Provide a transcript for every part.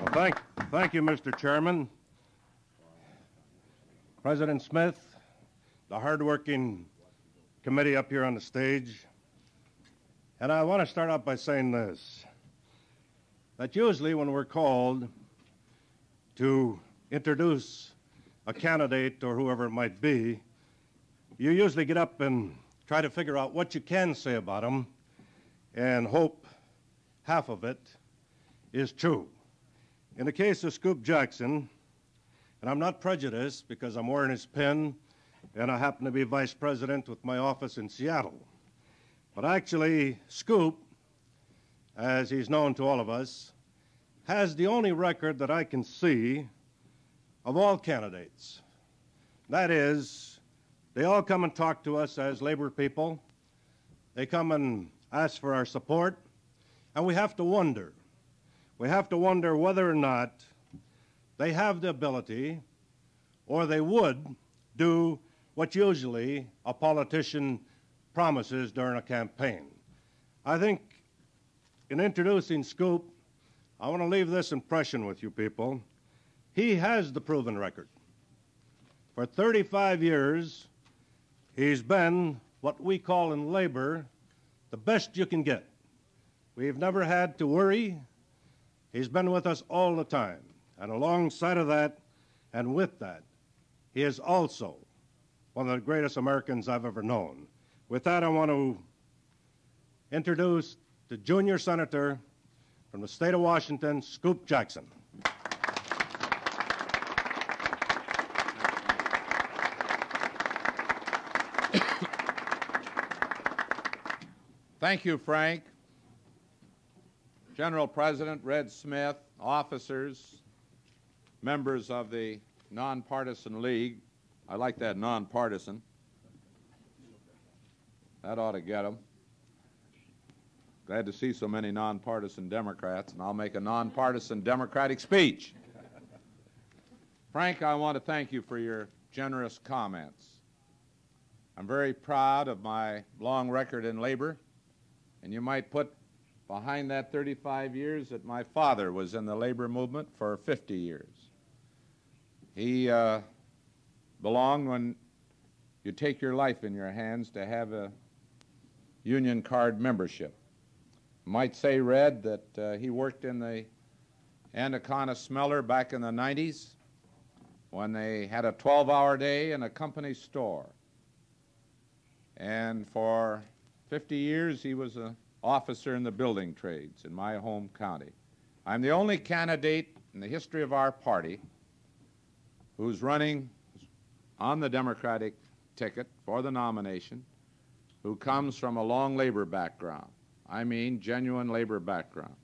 Well, thank, thank you, Mr. Chairman. President Smith, the hardworking committee up here on the stage. And I want to start out by saying this that usually when we're called to introduce a candidate or whoever it might be, you usually get up and try to figure out what you can say about them and hope half of it is true. In the case of Scoop Jackson, and I'm not prejudiced because I'm wearing his pin and I happen to be vice president with my office in Seattle. But actually, Scoop, as he's known to all of us, has the only record that I can see of all candidates. That is, they all come and talk to us as labor people. They come and ask for our support, and we have to wonder. We have to wonder whether or not they have the ability or they would do what usually a politician promises during a campaign. I think in introducing Scoop, I want to leave this impression with you people. He has the proven record. For 35 years, he's been what we call in labor the best you can get. We've never had to worry. He's been with us all the time. And alongside of that, and with that, he is also one of the greatest Americans I've ever known. With that, I want to introduce the junior senator from the state of Washington, Scoop Jackson. Thank you, Frank. General President Red Smith, officers, members of the Nonpartisan League. I like that nonpartisan. That ought to get them. Glad to see so many nonpartisan Democrats, and I'll make a nonpartisan Democratic speech. Frank, I want to thank you for your generous comments. I'm very proud of my long record in labor, and you might put behind that 35 years that my father was in the labor movement for 50 years. He uh, belonged when you take your life in your hands to have a union card membership. Might say, Red, that uh, he worked in the Anaconda Smelter back in the 90s when they had a 12 hour day in a company store. And for 50 years, he was an officer in the building trades in my home county. I'm the only candidate in the history of our party who's running on the Democratic ticket for the nomination who comes from a long labor background. I mean, genuine labor background.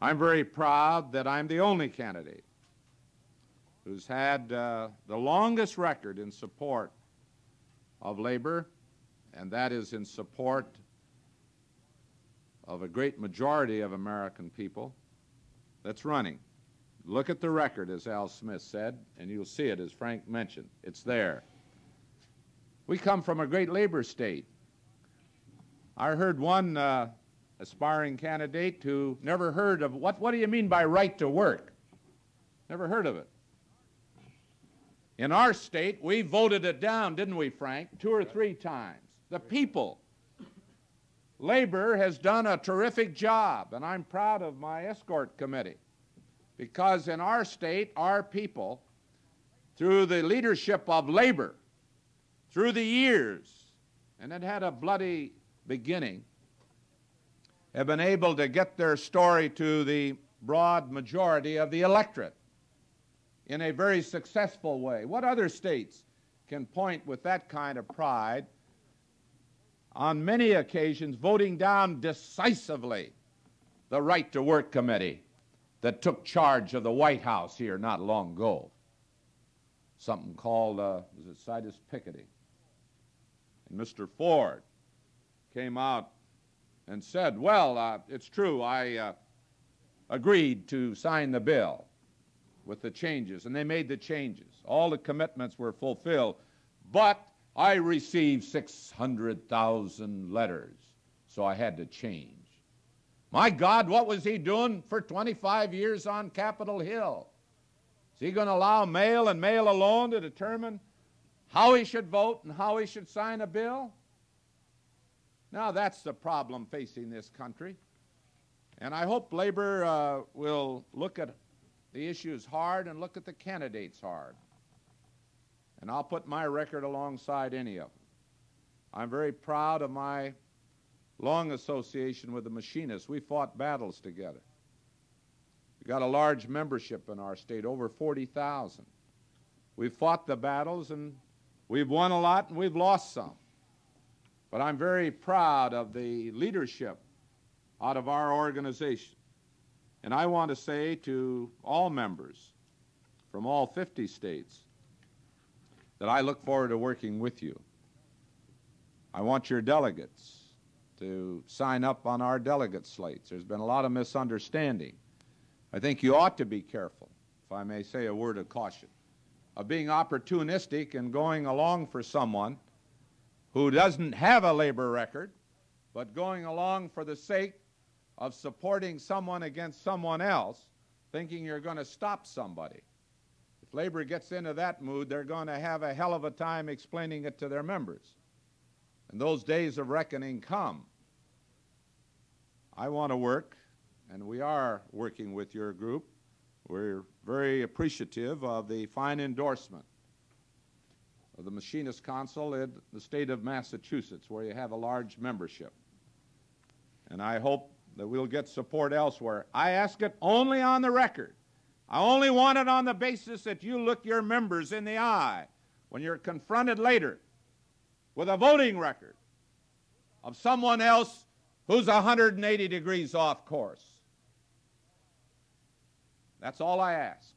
I'm very proud that I'm the only candidate who's had uh, the longest record in support of labor, and that is in support of a great majority of American people that's running. Look at the record, as Al Smith said, and you'll see it, as Frank mentioned. It's there. We come from a great labor state. I heard one uh, aspiring candidate who never heard of what, what do you mean by right to work? Never heard of it. In our state, we voted it down, didn't we, Frank? Two or three times. The people. Labor has done a terrific job, and I'm proud of my escort committee because in our state, our people, through the leadership of labor, through the years, and it had a bloody beginning, have been able to get their story to the broad majority of the electorate in a very successful way. What other states can point with that kind of pride on many occasions voting down decisively the Right to Work Committee that took charge of the White House here not long ago. Something called, uh, was it situs picketing? And Mr. Ford came out and said, Well, uh, it's true, I uh, agreed to sign the bill with the changes, and they made the changes. All the commitments were fulfilled, but I received 600,000 letters, so I had to change. My God, what was he doing for 25 years on Capitol Hill? Is he going to allow mail and mail alone to determine how he should vote and how he should sign a bill? Now, that's the problem facing this country. And I hope Labor uh, will look at the issues hard and look at the candidates hard. And I'll put my record alongside any of them. I'm very proud of my long association with the machinists. We fought battles together. We got a large membership in our state, over 40,000. We've fought the battles and we've won a lot and we've lost some. But I'm very proud of the leadership out of our organization. And I want to say to all members from all 50 states that I look forward to working with you. I want your delegates to sign up on our delegate slates. There's been a lot of misunderstanding. I think you ought to be careful, if I may say a word of caution, of being opportunistic and going along for someone who doesn't have a labor record, but going along for the sake of supporting someone against someone else, thinking you're going to stop somebody. Labor gets into that mood, they're going to have a hell of a time explaining it to their members. And those days of reckoning come. I want to work, and we are working with your group. We're very appreciative of the fine endorsement of the Machinist Council in the state of Massachusetts, where you have a large membership. And I hope that we'll get support elsewhere. I ask it only on the record. I only want it on the basis that you look your members in the eye when you're confronted later with a voting record of someone else who's 180 degrees off course. That's all I ask,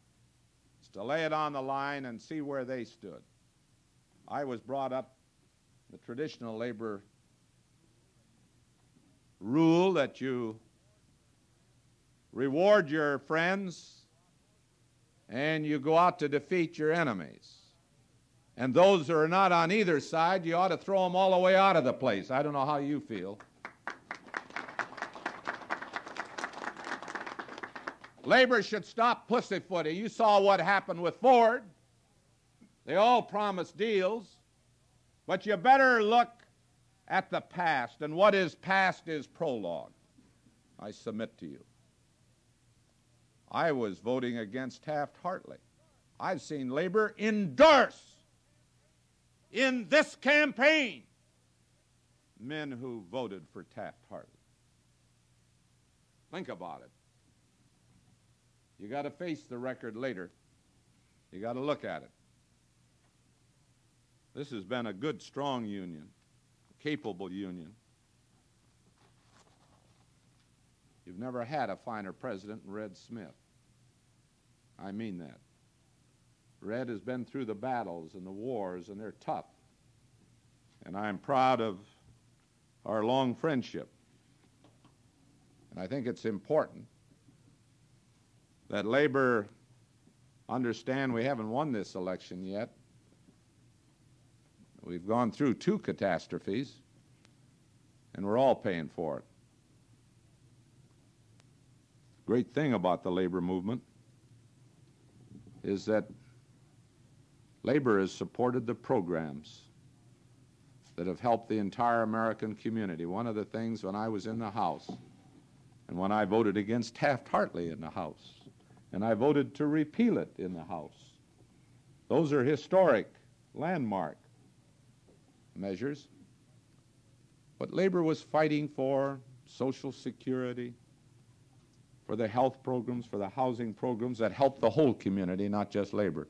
is to lay it on the line and see where they stood. I was brought up the traditional labor rule that you reward your friends and you go out to defeat your enemies. And those who are not on either side, you ought to throw them all the way out of the place. I don't know how you feel. Labor should stop pussyfooting. You saw what happened with Ford. They all promised deals. But you better look at the past, and what is past is prologue. I submit to you. I was voting against Taft Hartley. I've seen labor endorse in this campaign men who voted for Taft Hartley. Think about it. You got to face the record later. You got to look at it. This has been a good, strong union, a capable union. You've never had a finer president than Red Smith. I mean that. Red has been through the battles and the wars, and they're tough. And I'm proud of our long friendship. And I think it's important that labor understand we haven't won this election yet. We've gone through two catastrophes, and we're all paying for it. Great thing about the labor movement is that labor has supported the programs that have helped the entire American community. One of the things when I was in the House and when I voted against Taft Hartley in the House, and I voted to repeal it in the House. Those are historic landmark measures. What labor was fighting for Social Security, for the health programs, for the housing programs that help the whole community, not just labor.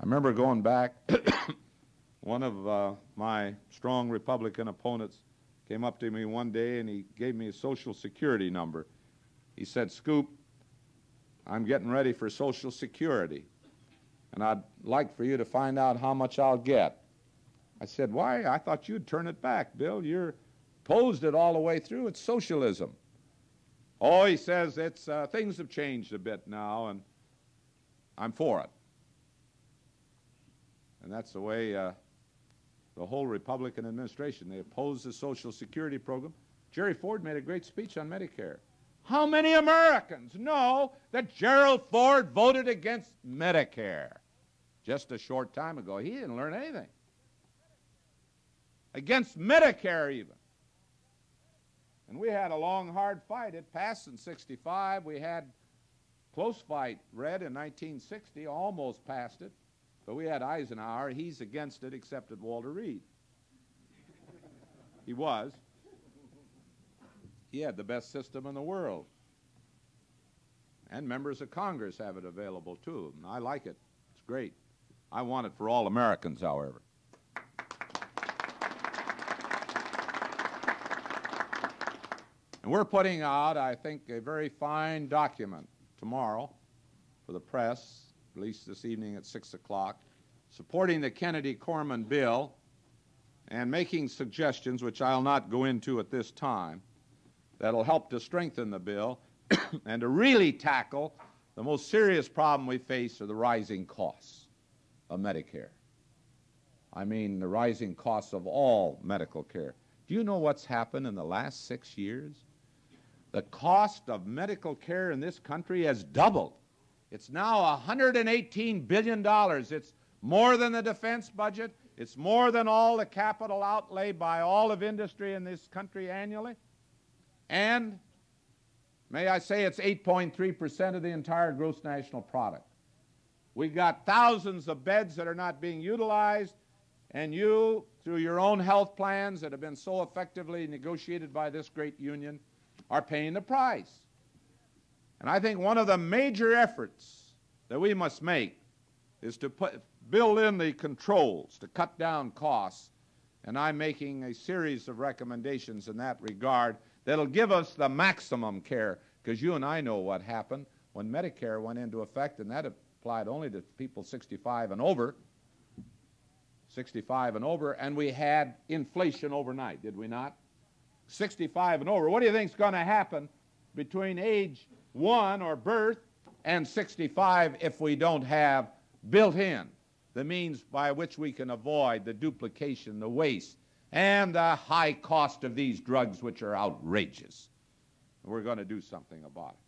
I remember going back, one of uh, my strong Republican opponents came up to me one day and he gave me a Social Security number. He said, Scoop, I'm getting ready for Social Security, and I'd like for you to find out how much I'll get. I said, Why? I thought you'd turn it back, Bill. You're opposed it all the way through. It's socialism. Oh, he says it's uh, things have changed a bit now, and I'm for it. And that's the way uh, the whole Republican administration they oppose the Social Security program. Jerry Ford made a great speech on Medicare. How many Americans know that Gerald Ford voted against Medicare just a short time ago? He didn't learn anything. Against Medicare, even. And we had a long, hard fight. It passed in 65. We had close fight red in 1960, almost passed it. But we had Eisenhower. He's against it, except at Walter Reed. he was. He had the best system in the world. And members of Congress have it available too. And I like it. It's great. I want it for all Americans, however. And we're putting out, I think, a very fine document tomorrow for the press, released this evening at 6 o'clock, supporting the Kennedy Corman bill and making suggestions, which I'll not go into at this time, that'll help to strengthen the bill and to really tackle the most serious problem we face are the rising costs of Medicare. I mean, the rising costs of all medical care. Do you know what's happened in the last six years? The cost of medical care in this country has doubled. It's now $118 billion. It's more than the defense budget. It's more than all the capital outlay by all of industry in this country annually. And may I say it's 8.3% of the entire gross national product. We've got thousands of beds that are not being utilized, and you, through your own health plans that have been so effectively negotiated by this great union, are paying the price. And I think one of the major efforts that we must make is to put, build in the controls to cut down costs. And I'm making a series of recommendations in that regard that'll give us the maximum care. Because you and I know what happened when Medicare went into effect, and that applied only to people 65 and over. 65 and over, and we had inflation overnight, did we not? 65 and over. What do you think is going to happen between age 1 or birth and 65 if we don't have built in the means by which we can avoid the duplication, the waste, and the high cost of these drugs, which are outrageous. We're going to do something about it.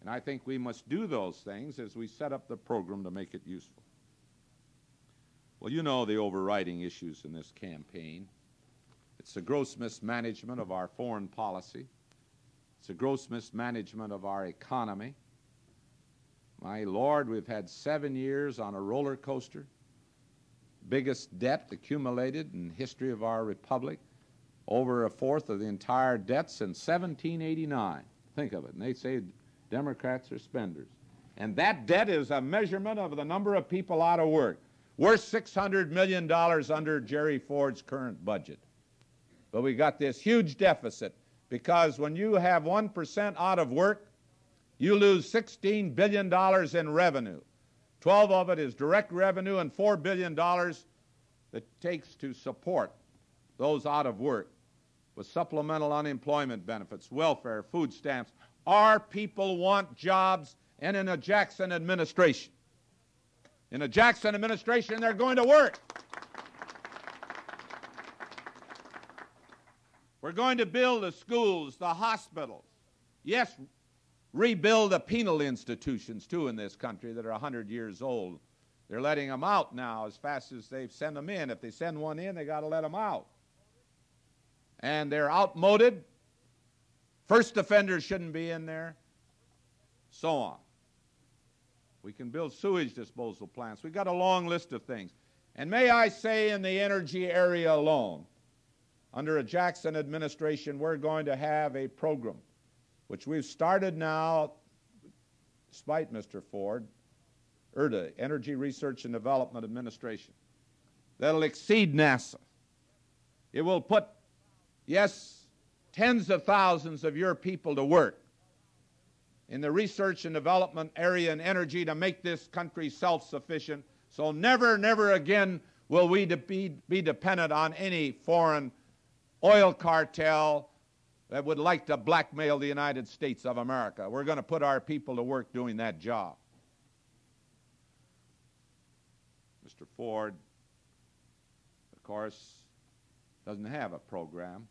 And I think we must do those things as we set up the program to make it useful. Well, you know the overriding issues in this campaign. It's a gross mismanagement of our foreign policy. It's a gross mismanagement of our economy. My Lord, we've had seven years on a roller coaster biggest debt accumulated in history of our republic, over a fourth of the entire debt since 1789. Think of it. And they say Democrats are spenders. And that debt is a measurement of the number of people out of work. We're $600 million under Jerry Ford's current budget. But we got this huge deficit because when you have 1% out of work, you lose $16 billion in revenue. 12 of it is direct revenue and $4 billion that takes to support those out of work with supplemental unemployment benefits, welfare, food stamps. Our people want jobs and in a Jackson administration. In a Jackson administration, they're going to work. We're going to build the schools, the hospitals. Yes, rebuild the penal institutions too in this country that are 100 years old. They're letting them out now as fast as they send them in. If they send one in, they got to let them out. And they're outmoded. First offenders shouldn't be in there. So on. We can build sewage disposal plants. We've got a long list of things. And may I say, in the energy area alone, under a Jackson administration, we're going to have a program which we've started now, despite Mr. Ford, ERDA, Energy Research and Development Administration, that'll exceed NASA. It will put, yes, tens of thousands of your people to work in the research and development area and energy to make this country self sufficient. So, never, never again will we de- be, be dependent on any foreign oil cartel that would like to blackmail the United States of America. We're going to put our people to work doing that job. Mr. Ford, of course, doesn't have a program.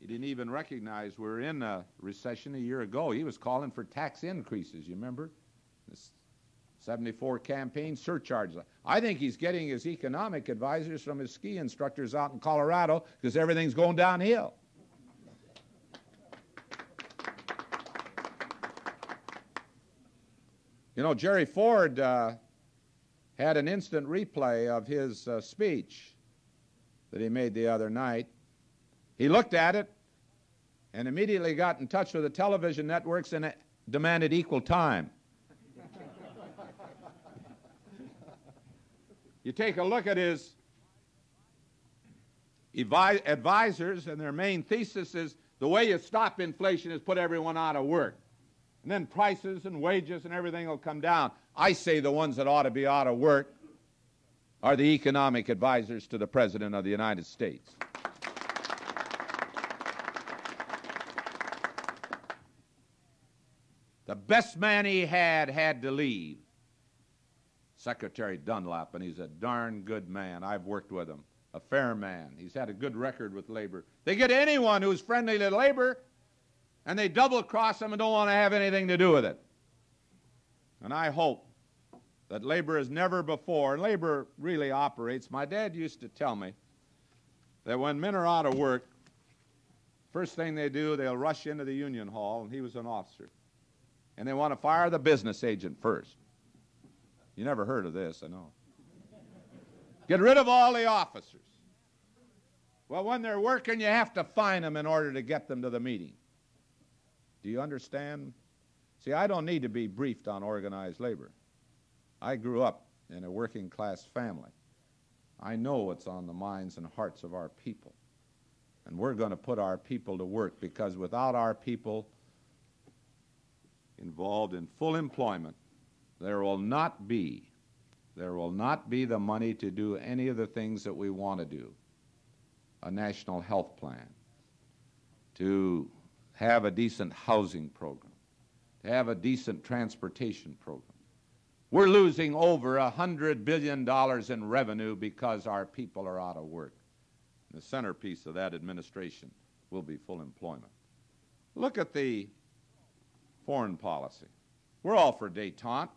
He didn't even recognize we were in a recession a year ago. He was calling for tax increases, you remember? This 74 campaign surcharges. I think he's getting his economic advisors from his ski instructors out in Colorado because everything's going downhill. You know, Jerry Ford uh, had an instant replay of his uh, speech that he made the other night. He looked at it and immediately got in touch with the television networks and demanded equal time. You take a look at his advisors, and their main thesis is the way you stop inflation is put everyone out of work. And then prices and wages and everything will come down. I say the ones that ought to be out of work are the economic advisors to the President of the United States. The best man he had had to leave. Secretary Dunlop, and he's a darn good man. I've worked with him. A fair man. He's had a good record with labor. They get anyone who's friendly to labor, and they double cross them and don't want to have anything to do with it. And I hope that labor is never before, and labor really operates. My dad used to tell me that when men are out of work, first thing they do, they'll rush into the union hall, and he was an officer. And they want to fire the business agent first. You never heard of this, I know. Get rid of all the officers. Well, when they're working, you have to find them in order to get them to the meeting. Do you understand? See, I don't need to be briefed on organized labor. I grew up in a working class family. I know what's on the minds and hearts of our people. And we're going to put our people to work because without our people involved in full employment, there will not be there will not be the money to do any of the things that we want to do. A national health plan, to have a decent housing program, to have a decent transportation program, we're losing over a $100 billion in revenue because our people are out of work. And the centerpiece of that administration will be full employment. Look at the foreign policy. We're all for detente.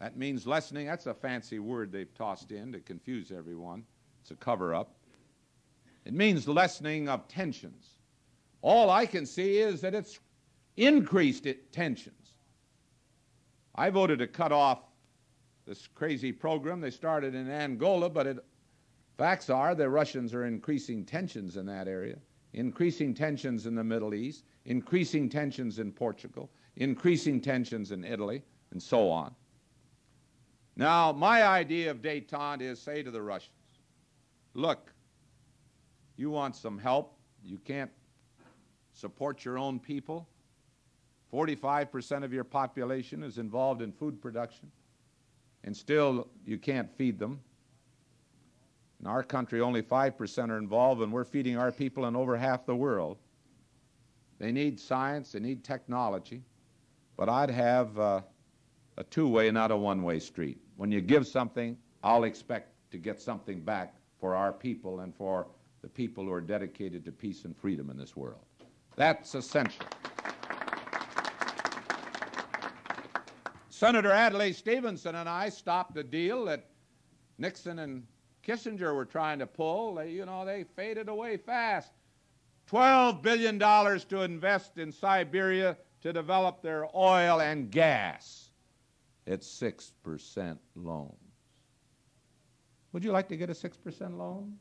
That means lessening. That's a fancy word they've tossed in to confuse everyone. It's a cover up. It means lessening of tensions. All I can see is that it's increased it tensions. I voted to cut off this crazy program they started in Angola, but it, facts are the Russians are increasing tensions in that area, increasing tensions in the Middle East, increasing tensions in Portugal, increasing tensions in Italy, and so on. Now, my idea of detente is say to the Russians, look, you want some help, you can't support your own people, 45% of your population is involved in food production, and still you can't feed them. In our country, only 5% are involved, and we're feeding our people in over half the world. They need science, they need technology, but I'd have uh, a two way, not a one way street. When you give something, I'll expect to get something back for our people and for the people who are dedicated to peace and freedom in this world. That's essential. Senator Adlai Stevenson and I stopped a deal that Nixon and Kissinger were trying to pull. They, you know, they faded away fast. $12 billion to invest in Siberia to develop their oil and gas. It's 6% loans. Would you like to get a 6% loan?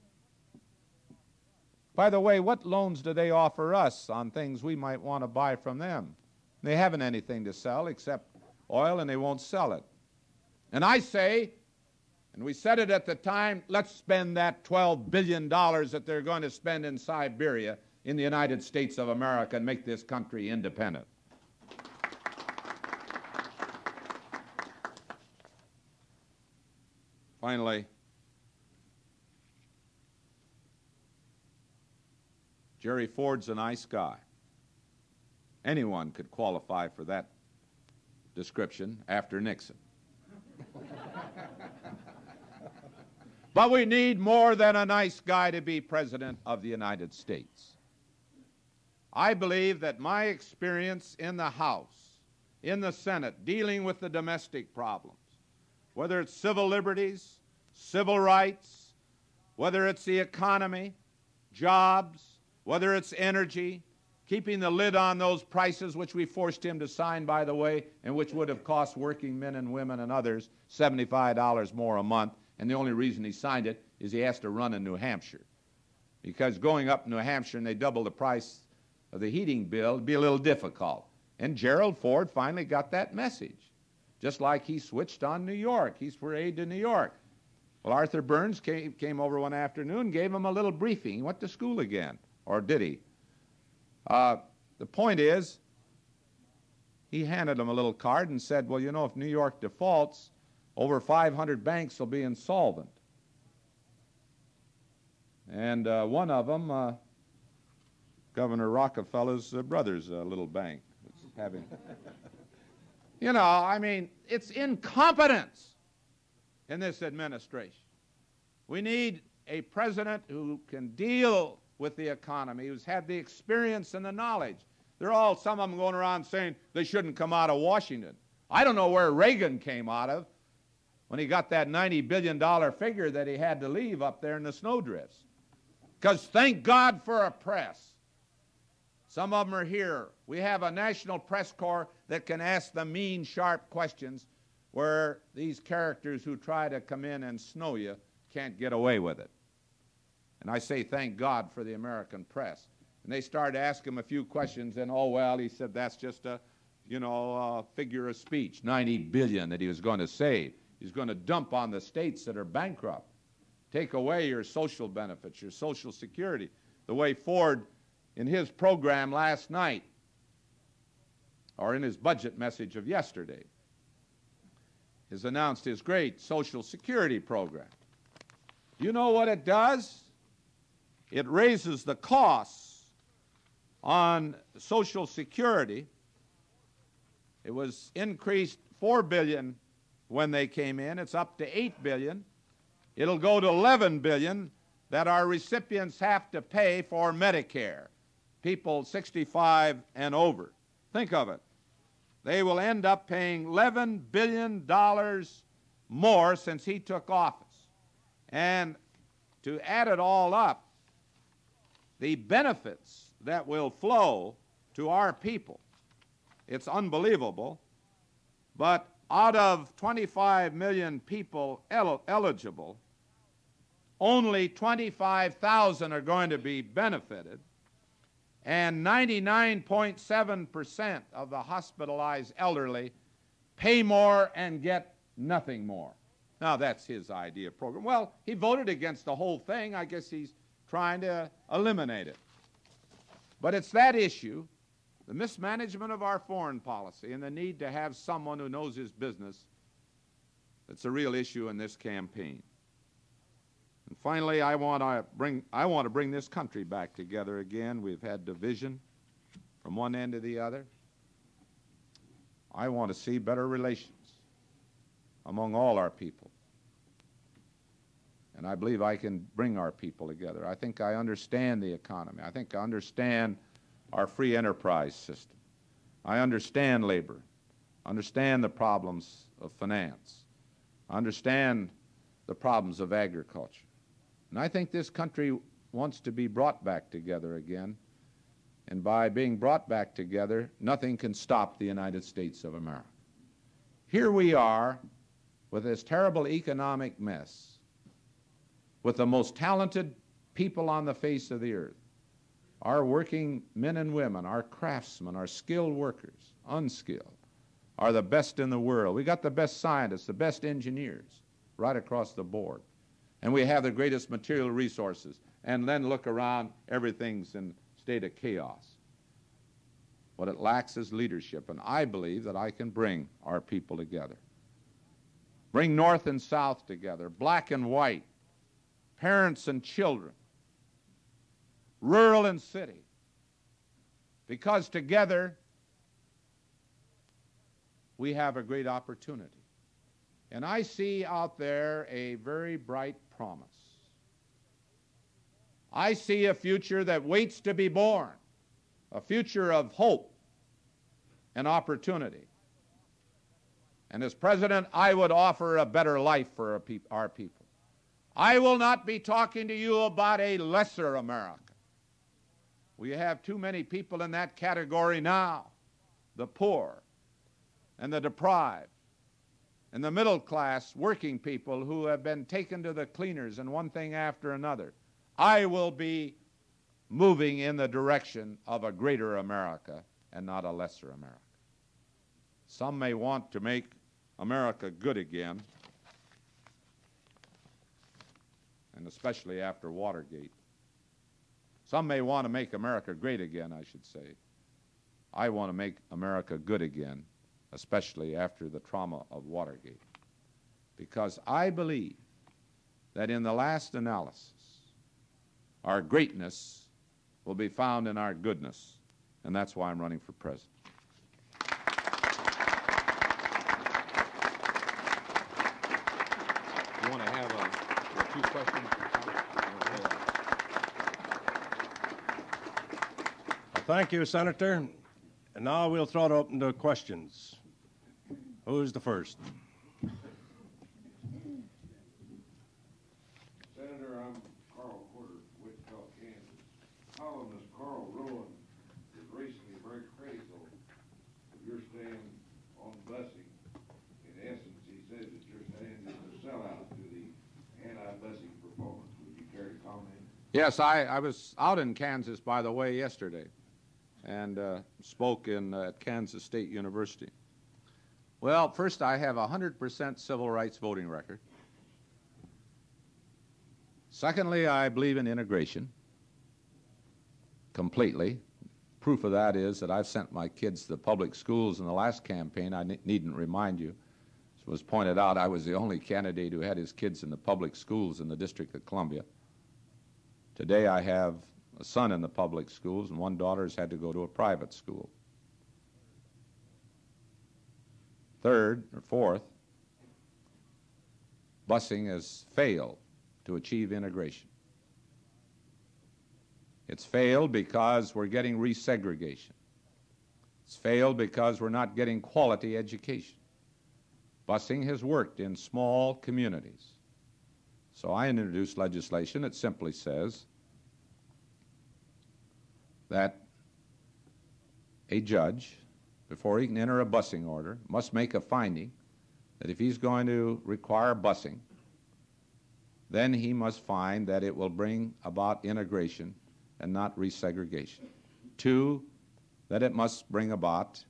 By the way, what loans do they offer us on things we might want to buy from them? They haven't anything to sell except oil and they won't sell it. And I say, and we said it at the time, let's spend that $12 billion that they're going to spend in Siberia in the United States of America and make this country independent. Finally, Jerry Ford's a nice guy. Anyone could qualify for that description after Nixon. But we need more than a nice guy to be President of the United States. I believe that my experience in the House, in the Senate, dealing with the domestic problems, whether it's civil liberties, civil rights, whether it's the economy, jobs, whether it's energy, keeping the lid on those prices which we forced him to sign, by the way, and which would have cost working men and women and others $75 more a month. And the only reason he signed it is he has to run in New Hampshire. Because going up New Hampshire and they double the price of the heating bill, it'd be a little difficult. And Gerald Ford finally got that message. Just like he switched on New York. He's for aid to New York. Well, Arthur Burns came, came over one afternoon, gave him a little briefing. He went to school again. Or did he? Uh, the point is, he handed him a little card and said, Well, you know, if New York defaults, over 500 banks will be insolvent. And uh, one of them, uh, Governor Rockefeller's uh, brother's uh, little bank, having. you know, I mean, it's incompetence in this administration. We need a president who can deal with the economy, who's had the experience and the knowledge. They're all, some of them going around saying they shouldn't come out of Washington. I don't know where Reagan came out of when he got that $90 billion figure that he had to leave up there in the snowdrifts. Because thank God for a press. Some of them are here. We have a national press corps that can ask the mean, sharp questions where these characters who try to come in and snow you can't get away with it. And I say thank God for the American press. And they started asking him a few questions, and oh, well, he said that's just a, you know, a figure of speech, 90 billion that he was going to save. He's going to dump on the states that are bankrupt, take away your social benefits, your social security, the way Ford, in his program last night, or in his budget message of yesterday, has announced his great social security program. You know what it does? It raises the costs on Social Security. It was increased 4 billion when they came in. It's up to 8 billion. It'll go to 11 billion that our recipients have to pay for Medicare. People 65 and over. Think of it. They will end up paying $11 billion more since he took office. And to add it all up, the benefits that will flow to our people, it's unbelievable. But out of 25 million people el eligible, only 25,000 are going to be benefited, and 99.7% of the hospitalized elderly pay more and get nothing more. Now, that's his idea of program. Well, he voted against the whole thing. I guess he's trying to eliminate it. But it's that issue the mismanagement of our foreign policy and the need to have someone who knows his business that's a real issue in this campaign. And finally, I want to bring, I want to bring this country back together again. We've had division from one end to the other. I want to see better relations among all our people. And I believe I can bring our people together. I think I understand the economy. I think I understand our free enterprise system. I understand labor, understand the problems of finance, I understand the problems of agriculture. And I think this country wants to be brought back together again. And by being brought back together, nothing can stop the United States of America. Here we are with this terrible economic mess, with the most talented people on the face of the earth, our working men and women, our craftsmen, our skilled workers, unskilled, are the best in the world. We got the best scientists, the best engineers right across the board. And we have the greatest material resources. And then look around, everything's in state of chaos. What it lacks is leadership, and I believe that I can bring our people together. Bring North and South together, black and white, parents and children, rural and city. Because together we have a great opportunity. And I see out there a very bright promise. I see a future that waits to be born, a future of hope and opportunity. And as president, I would offer a better life for our people. I will not be talking to you about a lesser America. We have too many people in that category now the poor and the deprived and the middle class working people who have been taken to the cleaners and one thing after another. I will be moving in the direction of a greater America and not a lesser America. Some may want to make America good again, and especially after Watergate. Some may want to make America great again, I should say. I want to make America good again, especially after the trauma of Watergate. Because I believe that in the last analysis, our greatness will be found in our goodness. And that's why I'm running for president. You want to have a, a few questions? Well, thank you, Senator. And now we'll throw it open to questions. Who's the first? Senator, I'm Carl Porter, Wichita, Kansas. Columnist Carl Rowan is recently very critical of your stand on busing. In essence, he says that your stand is a sellout to the anti-busing proponents. Would you care to comment? Yes, I, I was out in Kansas, by the way, yesterday and uh, spoke in, uh, at Kansas State University. Well, first, I have a 100% civil rights voting record. Secondly, I believe in integration completely. Proof of that is that I've sent my kids to the public schools in the last campaign. I ne needn't remind you. As was pointed out, I was the only candidate who had his kids in the public schools in the District of Columbia. Today I have a son in the public schools, and one daughter has had to go to a private school. Third or fourth, busing has failed to achieve integration. It's failed because we're getting resegregation. It's failed because we're not getting quality education. Busing has worked in small communities. So I introduced legislation that simply says that a judge, before he can enter a busing order, must make a finding that if he's going to require busing, then he must find that it will bring about integration and not resegregation. Two, that it must bring about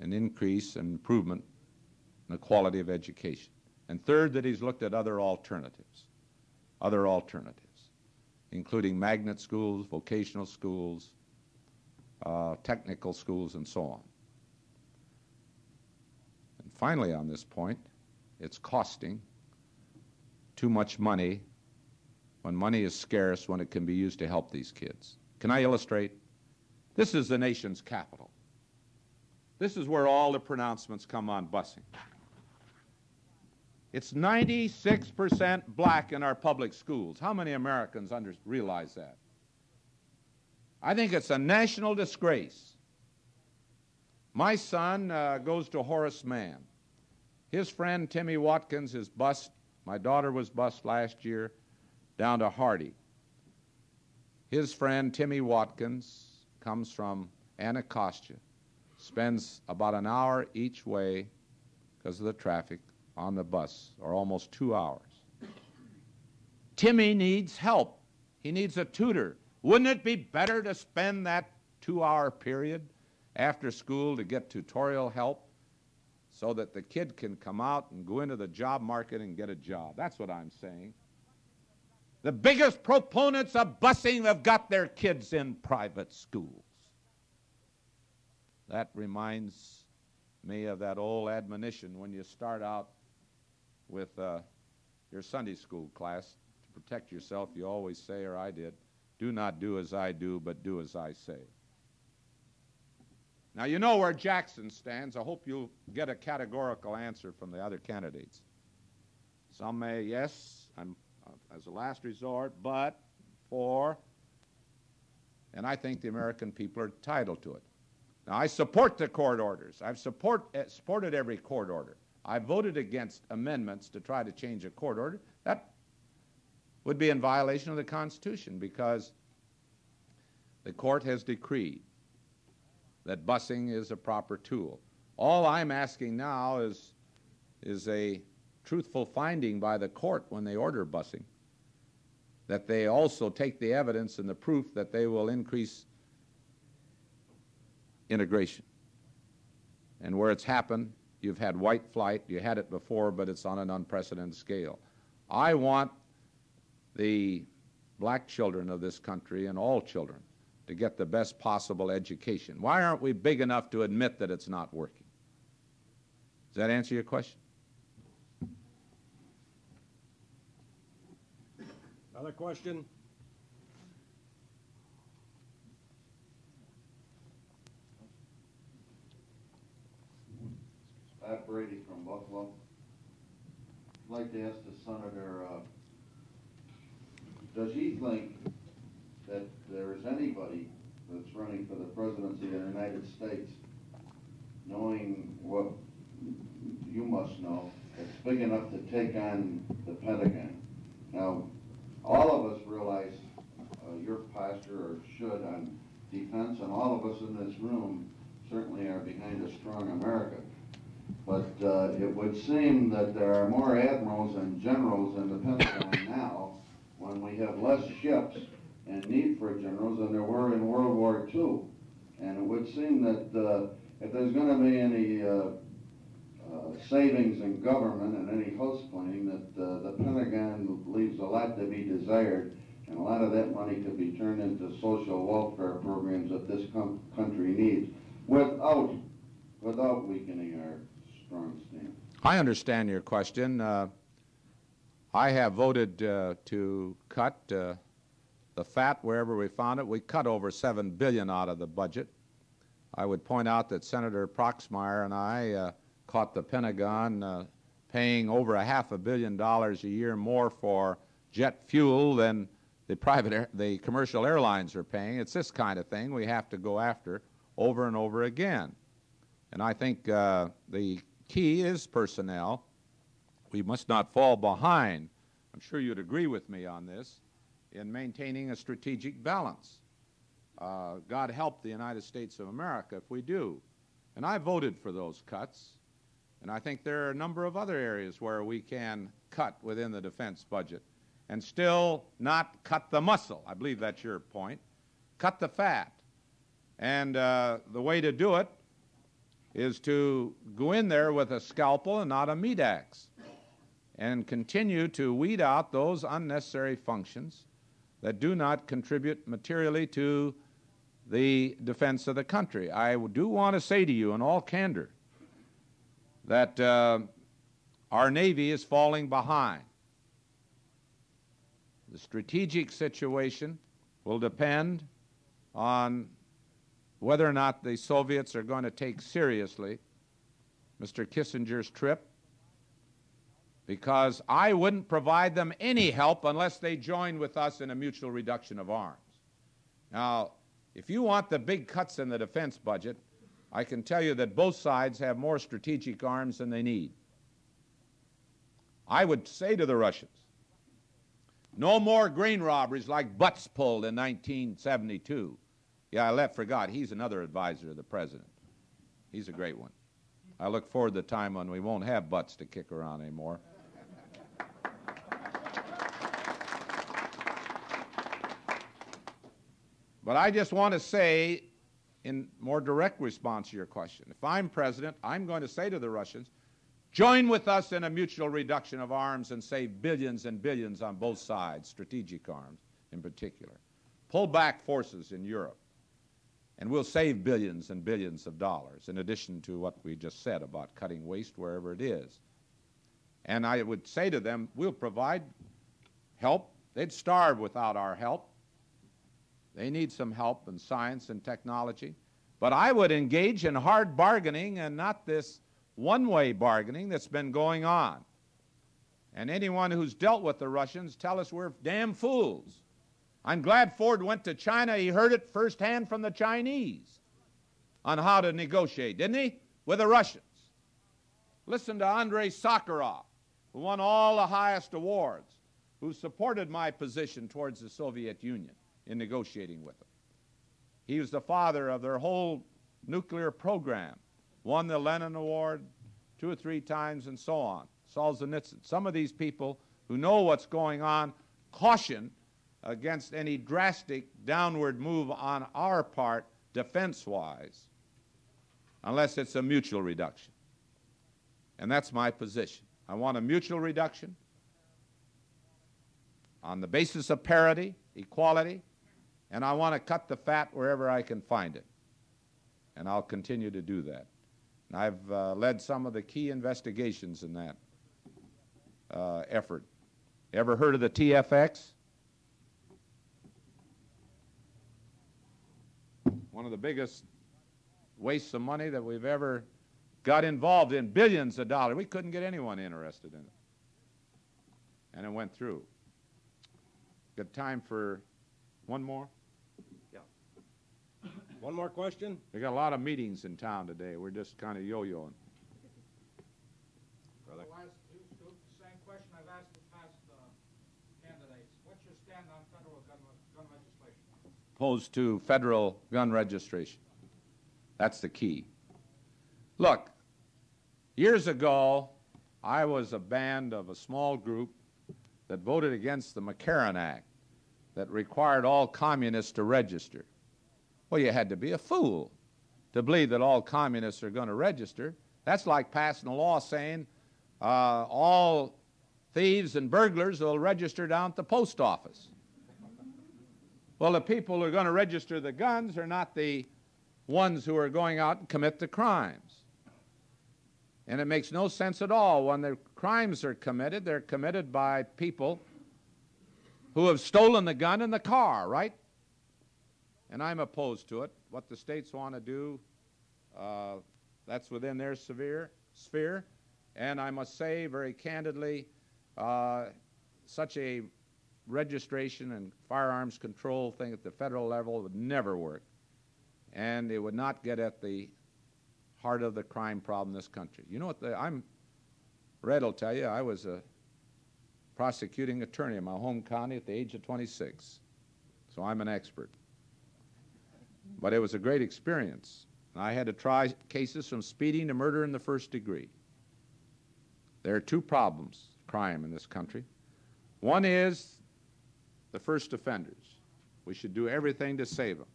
an increase and improvement in the quality of education. And third, that he's looked at other alternatives, other alternatives including magnet schools, vocational schools, uh, technical schools, and so on. And finally, on this point, it's costing too much money when money is scarce when it can be used to help these kids. Can I illustrate? This is the nation's capital. This is where all the pronouncements come on busing. It's 96% black in our public schools. How many Americans under, realize that? I think it's a national disgrace. My son uh, goes to Horace Mann. His friend Timmy Watkins is bused. My daughter was bused last year down to Hardy. His friend Timmy Watkins comes from Anacostia, spends about an hour each way because of the traffic on the bus, or almost two hours. Timmy needs help. He needs a tutor. Wouldn't it be better to spend that two hour period after school to get tutorial help so that the kid can come out and go into the job market and get a job? That's what I'm saying. The biggest proponents of busing have got their kids in private schools. That reminds me of that old admonition when you start out with uh, your Sunday school class. To protect yourself, you always say, or I did, do not do as I do, but do as I say. Now, you know where Jackson stands. I hope you'll get a categorical answer from the other candidates. Some may, yes, I'm, uh, as a last resort, but for, and I think the American people are entitled to it. Now, I support the court orders. I've support, uh, supported every court order. I voted against amendments to try to change a court order. That would be in violation of the Constitution because the court has decreed that busing is a proper tool. All I'm asking now is, is a truthful finding by the court when they order busing, that they also take the evidence and the proof that they will increase integration. And where it's happened, you've had white flight, you had it before, but it's on an unprecedented scale. I want the black children of this country and all children to get the best possible education. Why aren't we big enough to admit that it's not working? Does that answer your question? Another question? Pat Brady from Buffalo. I'd like to ask the senator, uh, does he think that there is anybody that's running for the presidency of the United States, knowing what you must know, that's big enough to take on the Pentagon? Now, all of us realize uh, your posture or should on defense, and all of us in this room certainly are behind a strong America. But uh, it would seem that there are more admirals and generals in the Pentagon now when we have less ships and need for generals than there were in World War II. And it would seem that uh, if there's going to be any uh, uh, savings in government and any host planning, that uh, the Pentagon leaves a lot to be desired, and a lot of that money could be turned into social welfare programs that this country needs, without without weakening our strong stand. I understand your question. I have voted uh, to cut uh, the fat wherever we found it. We cut over 7 billion out of the budget. I would point out that Senator Proxmire and I uh, caught the Pentagon uh, paying over a half a billion dollars a year more for jet fuel than the private, the commercial airlines are paying. It's this kind of thing we have to go after over and over again. And I think uh, the key is personnel. We must not fall behind. I'm sure you'd agree with me on this in maintaining a strategic balance. Uh, God help the United States of America if we do. And I voted for those cuts. And I think there are a number of other areas where we can cut within the defense budget and still not cut the muscle. I believe that's your point. Cut the fat. And uh, the way to do it is to go in there with a scalpel and not a meat axe and continue to weed out those unnecessary functions that do not contribute materially to the defense of the country. I do want to say to you in all candor that uh, our Navy is falling behind. The strategic situation will depend on whether or not the Soviets are going to take seriously Mr. Kissinger's trip, because I wouldn't provide them any help unless they joined with us in a mutual reduction of arms. Now, if you want the big cuts in the defense budget, I can tell you that both sides have more strategic arms than they need. I would say to the Russians, no more grain robberies like Butz pulled in 1972. Yeah, I left forgot. He's another advisor of the president. He's a great one. I look forward to the time when we won't have Butz to kick around anymore. But I just want to say, in more direct response to your question, if I'm president, I'm going to say to the Russians, join with us in a mutual reduction of arms and save billions and billions on both sides, strategic arms in particular. Pull back forces in Europe. And we'll save billions and billions of dollars, in addition to what we just said about cutting waste wherever it is. And I would say to them, we'll provide help. They'd starve without our help. They need some help in science and technology. But I would engage in hard bargaining and not this one way bargaining that's been going on. And anyone who's dealt with the Russians tell us we're damn fools. I'm glad Ford went to China. He heard it firsthand from the Chinese on how to negotiate, didn't he? With the Russians. Listen to Andrei Sakharov, who won all the highest awards, who supported my position towards the Soviet Union in negotiating with them. He was the father of their whole nuclear program, won the Lenin Award two or three times, and so on. Solzhenitsyn. Some of these people who know what's going on caution against any drastic downward move on our part, defense wise, unless it's a mutual reduction. And that's my position. I want a mutual reduction on the basis of parity, equality, and I want to cut the fat wherever I can find it. And I'll continue to do that. And I've uh, led some of the key investigations in that uh, effort. Ever heard of the TFX? One of the biggest wastes of money that we've ever got involved in, billions of dollars. We couldn't get anyone interested in it. And it went through. Got time for one more? One more question? We got a lot of meetings in town today. We're just kind of yo-yoing. Brother. I'll ask you, Scoop, the same question I've asked the past uh, candidates. What's your stand on federal gun, gun legislation? Opposed to federal gun registration. That's the key. Look, years ago, I was a band of a small group that voted against the McCarran Act that required all communists to register. Well, you had to be a fool to believe that all communists are going to register. That's like passing a law saying uh, all thieves and burglars will register down at the post office. Well, the people who are going to register the guns are not the ones who are going out and commit the crimes. And it makes no sense at all. When the crimes are committed, they're committed by people who have stolen the gun in the car, right? And I'm opposed to it. What the states want to do, uh, that's within their severe sphere. And I must say very candidly, uh, such a registration and firearms control thing at the federal level would never work. And it would not get at the heart of the crime problem in this country. You know what? The, I'm, Red will tell you, I was a prosecuting attorney in my home county at the age of 26. So I'm an expert. But it was a great experience. And I had to try cases from speeding to murder in the first degree. There are two problems, crime in this country. One is the first offenders. We should do everything to save them.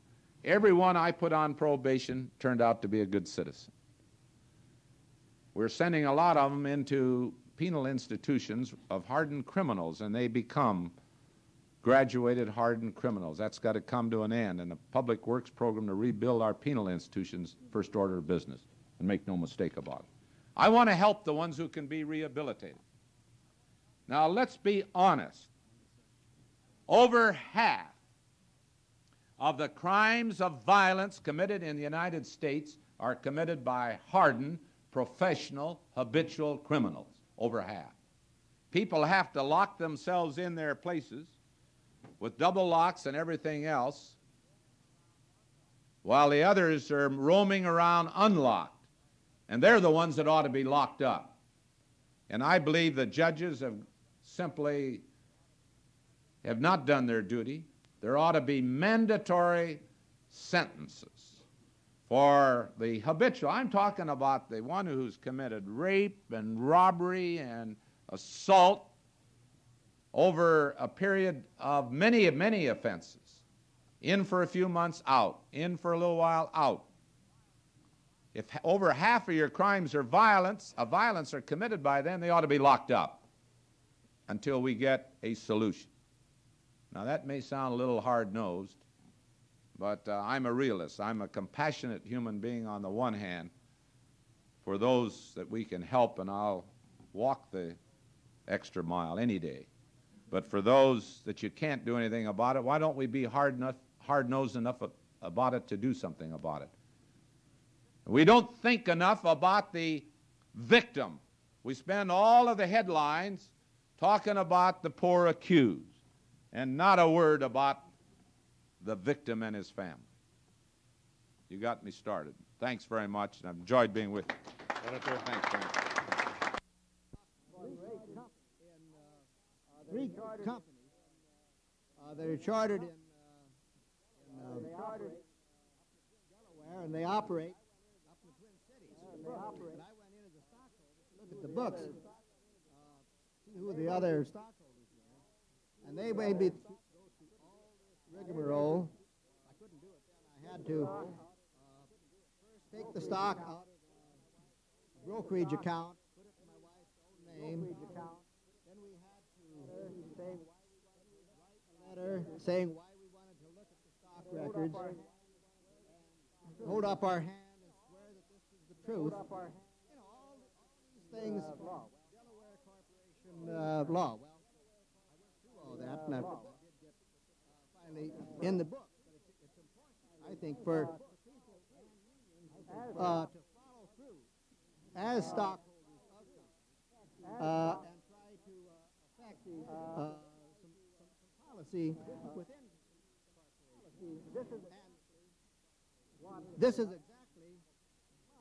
Everyone I put on probation turned out to be a good citizen. We're sending a lot of them into penal institutions of hardened criminals, and they become graduated hardened criminals. That's got to come to an end. And the public works program to rebuild our penal institutions, first order of business. And make no mistake about it. I want to help the ones who can be rehabilitated. Now, let's be honest. Over half of the crimes of violence committed in the United States are committed by hardened, professional, habitual criminals. Over half. People have to lock themselves in their places with double locks and everything else, while the others are roaming around unlocked. And they're the ones that ought to be locked up. And I believe the judges have simply have not done their duty. There ought to be mandatory sentences for the habitual. I'm talking about the one who's committed rape and robbery and assault over a period of many, many offenses. In for a few months, out. In for a little while, out. If over half of your crimes are violence, a violence are committed by them, they ought to be locked up until we get a solution. Now that may sound a little hard-nosed, but uh, I'm a realist. I'm a compassionate human being on the one hand for those that we can help, and I'll walk the extra mile any day. But for those that you can't do anything about it, why don't we be hard enough, hard-nosed enough about it to do something about it? We don't think enough about the victim. We spend all of the headlines talking about the poor accused and not a word about the victim and his family. You got me started. Thanks very much, and I've enjoyed being with you. Senator, thanks, Frank. Three companies uh, that are chartered in, uh, in uh, Delaware, and they operate up in the Twin Cities. And, I went in as a stockholder to look at the books, uh, see who the other stockholders were, and they me go through all this rigmarole. I couldn't do it then. I had to uh, first take the stock out of the brokerage account, put it in my wife's own name. Then we had to say why we wanted to write a letter saying why we wanted to look at the stock records, hold up our hand and swear that this is the truth. You know, all, all these things, Law, Delaware Corporation uh, law. Well, I went through all that, and I, did get uh, finally in the book. But it's, it's important, I think, for people uh, to follow through as stockholders of uh, and try to uh, affect uh, some policy within. This is, this is exactly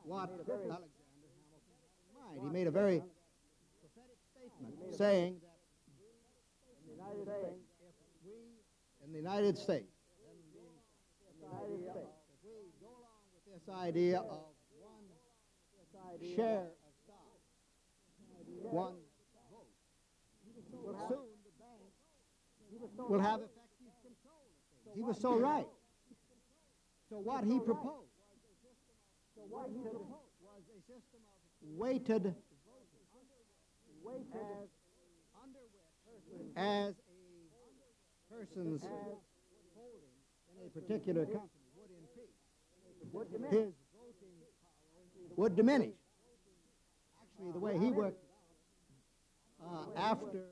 what Alexander Hamilton mind. He made a very prophetic statement saying that in the United States, if we, in the United States, if we go along with this idea of one share of stock, one vote, soon will have effective control. He was so right. So what he proposed, so what he proposed was a system of weighted voting, weighted under as a person's holding in a particular company would increase, his voting power would diminish. Actually, the way he worked uh, after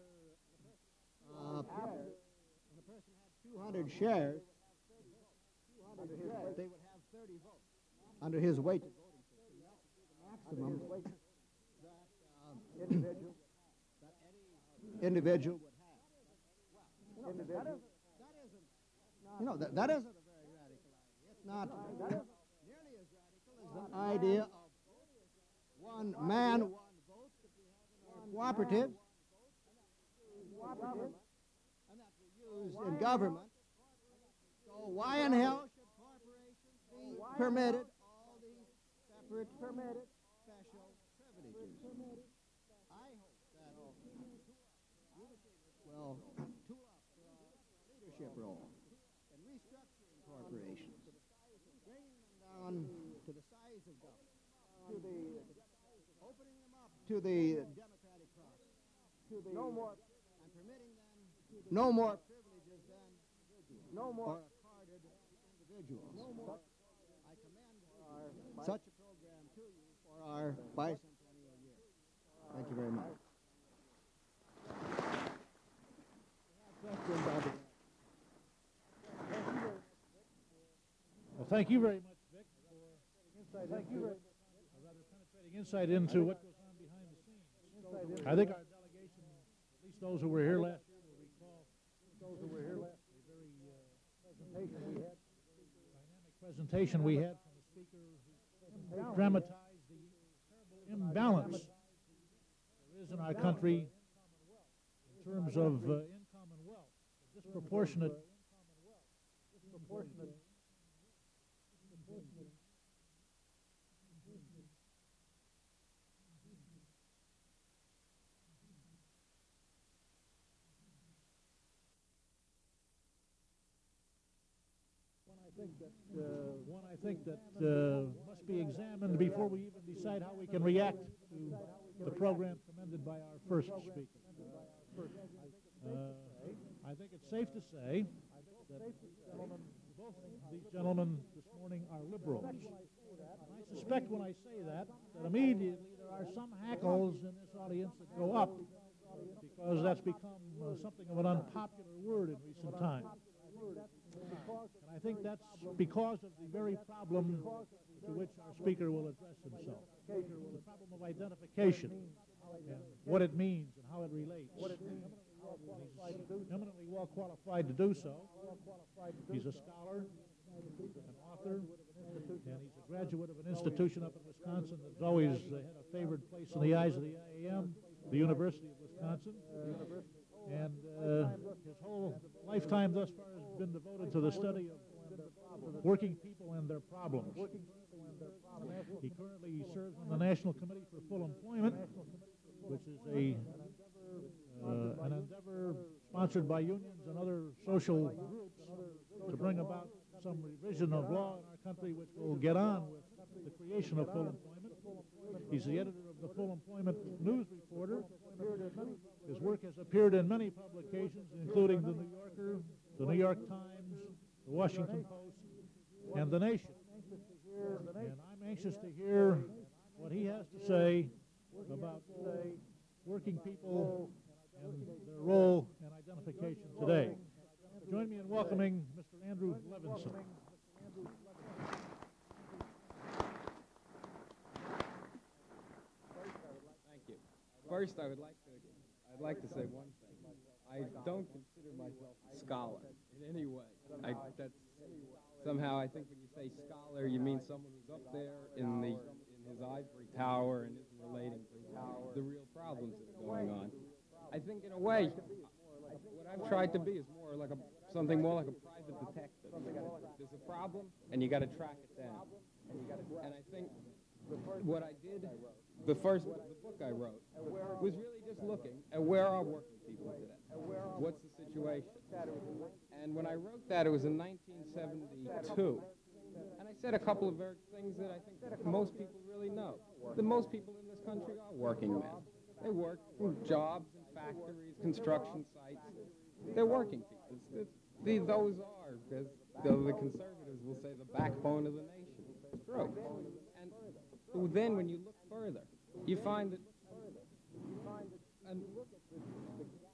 uh, when a person had 200 shares, they would have 30 votes under his. That the maximum that, individual, that any individual would have. Individual. That isn't, you know, that, that isn't a very radical idea. It's not nearly as radical as the idea of one man, one vote that we have in our cooperatives, and use in government. So why in hell should corporations be permitted all these separate, permitted special privileges? I hope that will tool up leadership role in restructuring corporations, bringing them down to the size of government, to the opening them up to the democratic process, to the no more and permitting them no more no more carded individuals. I commend such a program to you for our bicentennial year. Thank you very much. Questions, I'll be Well, thank you very much, Vic, for insight thank you very much. a rather penetrating insight into what goes on behind the scenes. I think our delegation, at least those who were here last year, will recall those who were here last year, a very uh, presentation we had, dynamic presentation we had from the speaker who dramatized the imbalance there is in our country in terms of uh, disproportionate disproportionate think that, uh, one I think that uh, must be examined before we even decide how we can react to the program commended by our first speaker. Uh, I think it's safe to say that both these gentlemen this morning are liberals. I suspect when I say that, that immediately there are some hackles in this audience that go up because that's become uh, something of an unpopular word in recent times. And I think that's because of the very problem to which our speaker will address himself. The problem of identification, and what it means and how it relates. He's eminently well qualified to do so. He's a scholar, an author, and he's a graduate of an institution up in Wisconsin that's always uh, had a favored place in the eyes of the IAM, the University of Wisconsin. And uh, his whole lifetime thus far been devoted to the study of working people and their problems. He currently serves on the National Committee for Full Employment, which is a uh, an endeavor sponsored by unions and other social groups to bring about some revision of law in our country which will get on with the creation of full employment. He's the editor of the Full Employment News Reporter. His work has appeared in many publications, including The New Yorker, The New York Times, The Washington Post, and The Nation. And I'm anxious to hear what he has to say about working people and their role and identification today. Join me in welcoming Mr. Andrew Levison. Thank you. First, I would like to, I'd like to say one thing. I don't consider myself scholar in any way. I, that's somehow I think when you say scholar, you mean someone who's up there in the in his ivory tower and isn't relating to the real problems that are going on. I think in a way, what I've tried to be is more like a something more like a private detective. There's a problem, and you got to track it down. And I think what I did, the first the book I wrote, was really just looking at where are working people today. What's the situation? And when I wrote that, it was in 1972. And I said a couple of things that I think most people really know. That most people in this country are working men. They work in jobs and factories, construction sites. They're working people. It's, it's, the, those are, as the, the conservatives will say, the backbone of the nation. It's true. And then when you look further, you find that and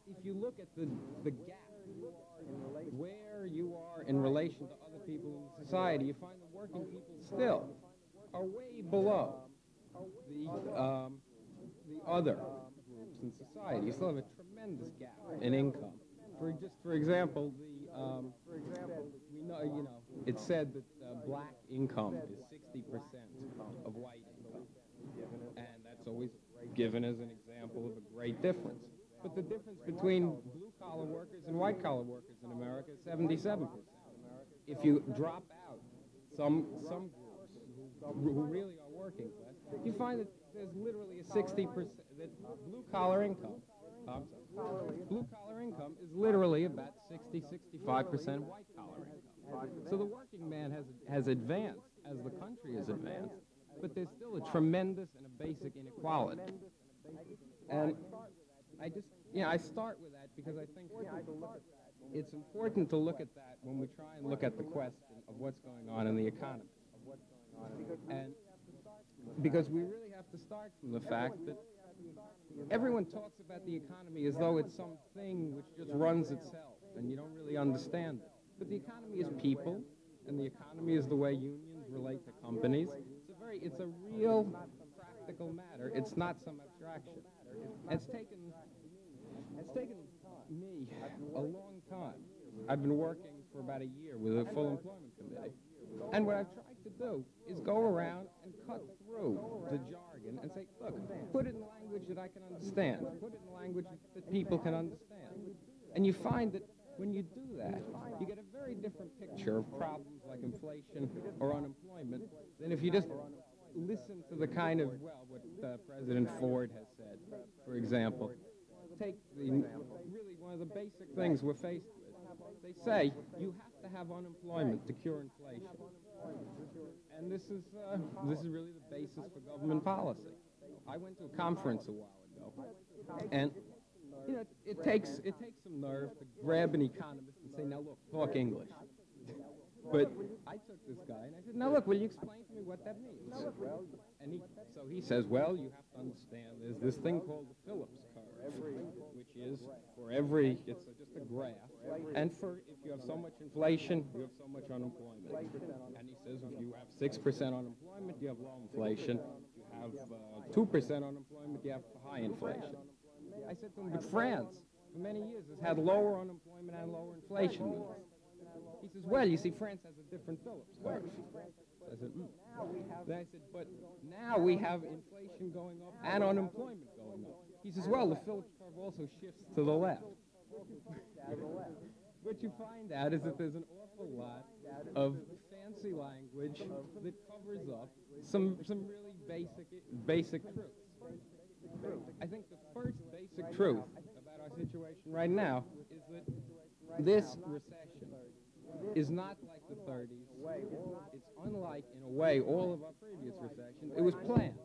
if you look at the, the gap where you are in relation to other people in society, you find the working people still are way below the, um, the other groups in society. You still have a tremendous gap in income. For just for example, the um, we know you know it's said that uh, black income is 60 percent of white that's always given as an example of a great difference. But the difference between blue collar workers and white collar workers in America is 77 percent. If you drop out some some groups who, really are working you find that there's literally a 60 percent that blue collar income. Um, blue collar income is literally about 60, 65 percent white collar income. So the working man has has advanced as the country has advanced, but there's still a tremendous and a basic inequality. And I just, you know, I start with that because I think it's important to look at that when we try and look at the question of what's going on in the economy. And because we really have to start from the fact that everyone talks about the economy as though it's something which just runs itself, and you don't really understand it. But the economy is people, and the economy is the way unions relate to companies. It's a real practical matter. It's not some abstraction. It's taken, it's taken me a long time. I've been working for about a year with a full employment committee. And what I've tried to do is go around and cut through the jargon and say, look, put it in language that I can understand. Put it in language that people can understand. And you find that when you do that, you get a very different picture of problems like inflation or unemployment than if you just listen to the kind of, well, what uh, President Ford has said, for example. Take the, really one of the basic things we're faced with. They say you have to have unemployment to cure inflation. And this is, uh, this is really the basis for government policy. I went to a conference a while ago, and you know, it takes it takes some nerve to grab an economist and say, "Now look, talk English." But I took this guy and I said, "Now look, will you explain to me what that means?" And he, so he says, "Well, you have to understand. There's this thing called the Phillips curve, which is for every it's just a graph, and for if you have so much inflation, you have so much unemployment. And he says, if you have six percent unemployment." you have low inflation. If You have uh, two percent unemployment. You have high inflation. I said to him, but France, for many years, has had lower unemployment and lower inflation. He says, well, you see, France has a different Phillips curve. I said, mm. Then I said, but now we have inflation going up and unemployment going up. He says, well, the Phillips curve also shifts to the left. what you find out is that there's an awful lot of fancy language that covers up some some really basic basic truths. I think the first basic truth about our situation right now is that this recession is not like the 30s. It's unlike, in a way, all of our previous recessions. It was planned.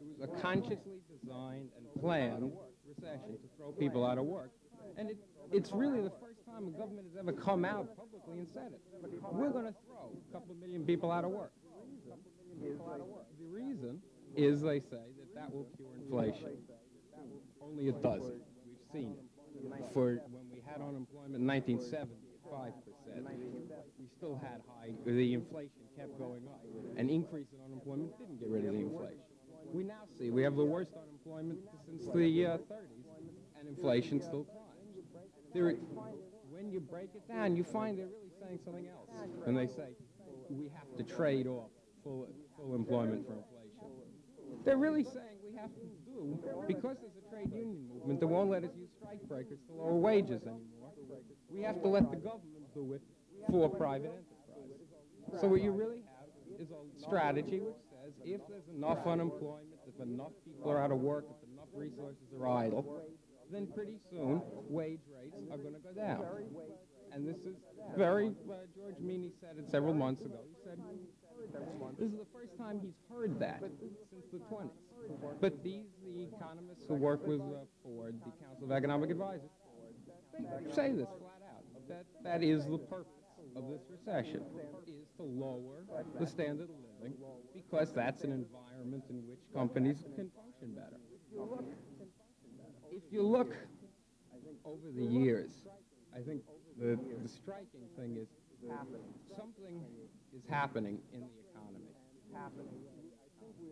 It was a consciously designed and planned recession to throw people out of work. And it, it's really the first time a government has ever come out publicly and said it. We're going to throw a couple of million people out of work. The reason is, they say, that that will cure inflation. Only it doesn't. We've seen it. For when we had unemployment in 1970 5%, we still had high, the inflation kept going up. An increase in unemployment didn't get rid of the inflation. We now see we have the worst unemployment since the uh, 30s, and inflation still climbs. There, when you break it down, you find they're really saying something else. And they say, we have to trade off full, full employment for inflation. They're really saying we have to do, because there's a trade union movement that won't let us use strike breakers to lower wages anymore, we have to let the government do it for private enterprise. So what you really have is a strategy which says if there's enough unemployment, if enough people are out of work, if enough resources are idle, then pretty soon wage rates are going to go down. And this is very, uh, George Meany said it several months ago. He said, this is the first time he's heard that since the 20s. But these, the economists who work with uh, Ford, the Council of Economic Advisors, say this flat out. That that is the purpose of this recession, is to lower the standard of living because that's an environment in which companies can function better. If you look over the years, I think the, the striking thing is something is happening in the economy.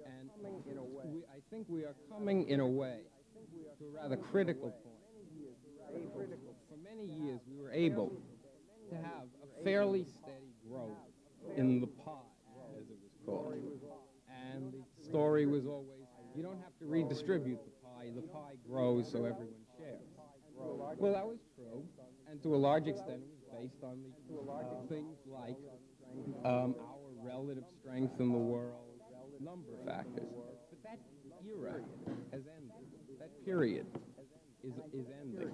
And we, I think we are coming in a way to a rather critical point. For many years, we were able to have a fairly steady growth in the pie, as it was called. And the story was always, you don't have to redistribute the pie, the pie grows so everyone shares. Well, that was true, and to a large extent, it was based on the uh, things like um, our relative strength in the world, number factors. But that era has ended. That period is, is ending.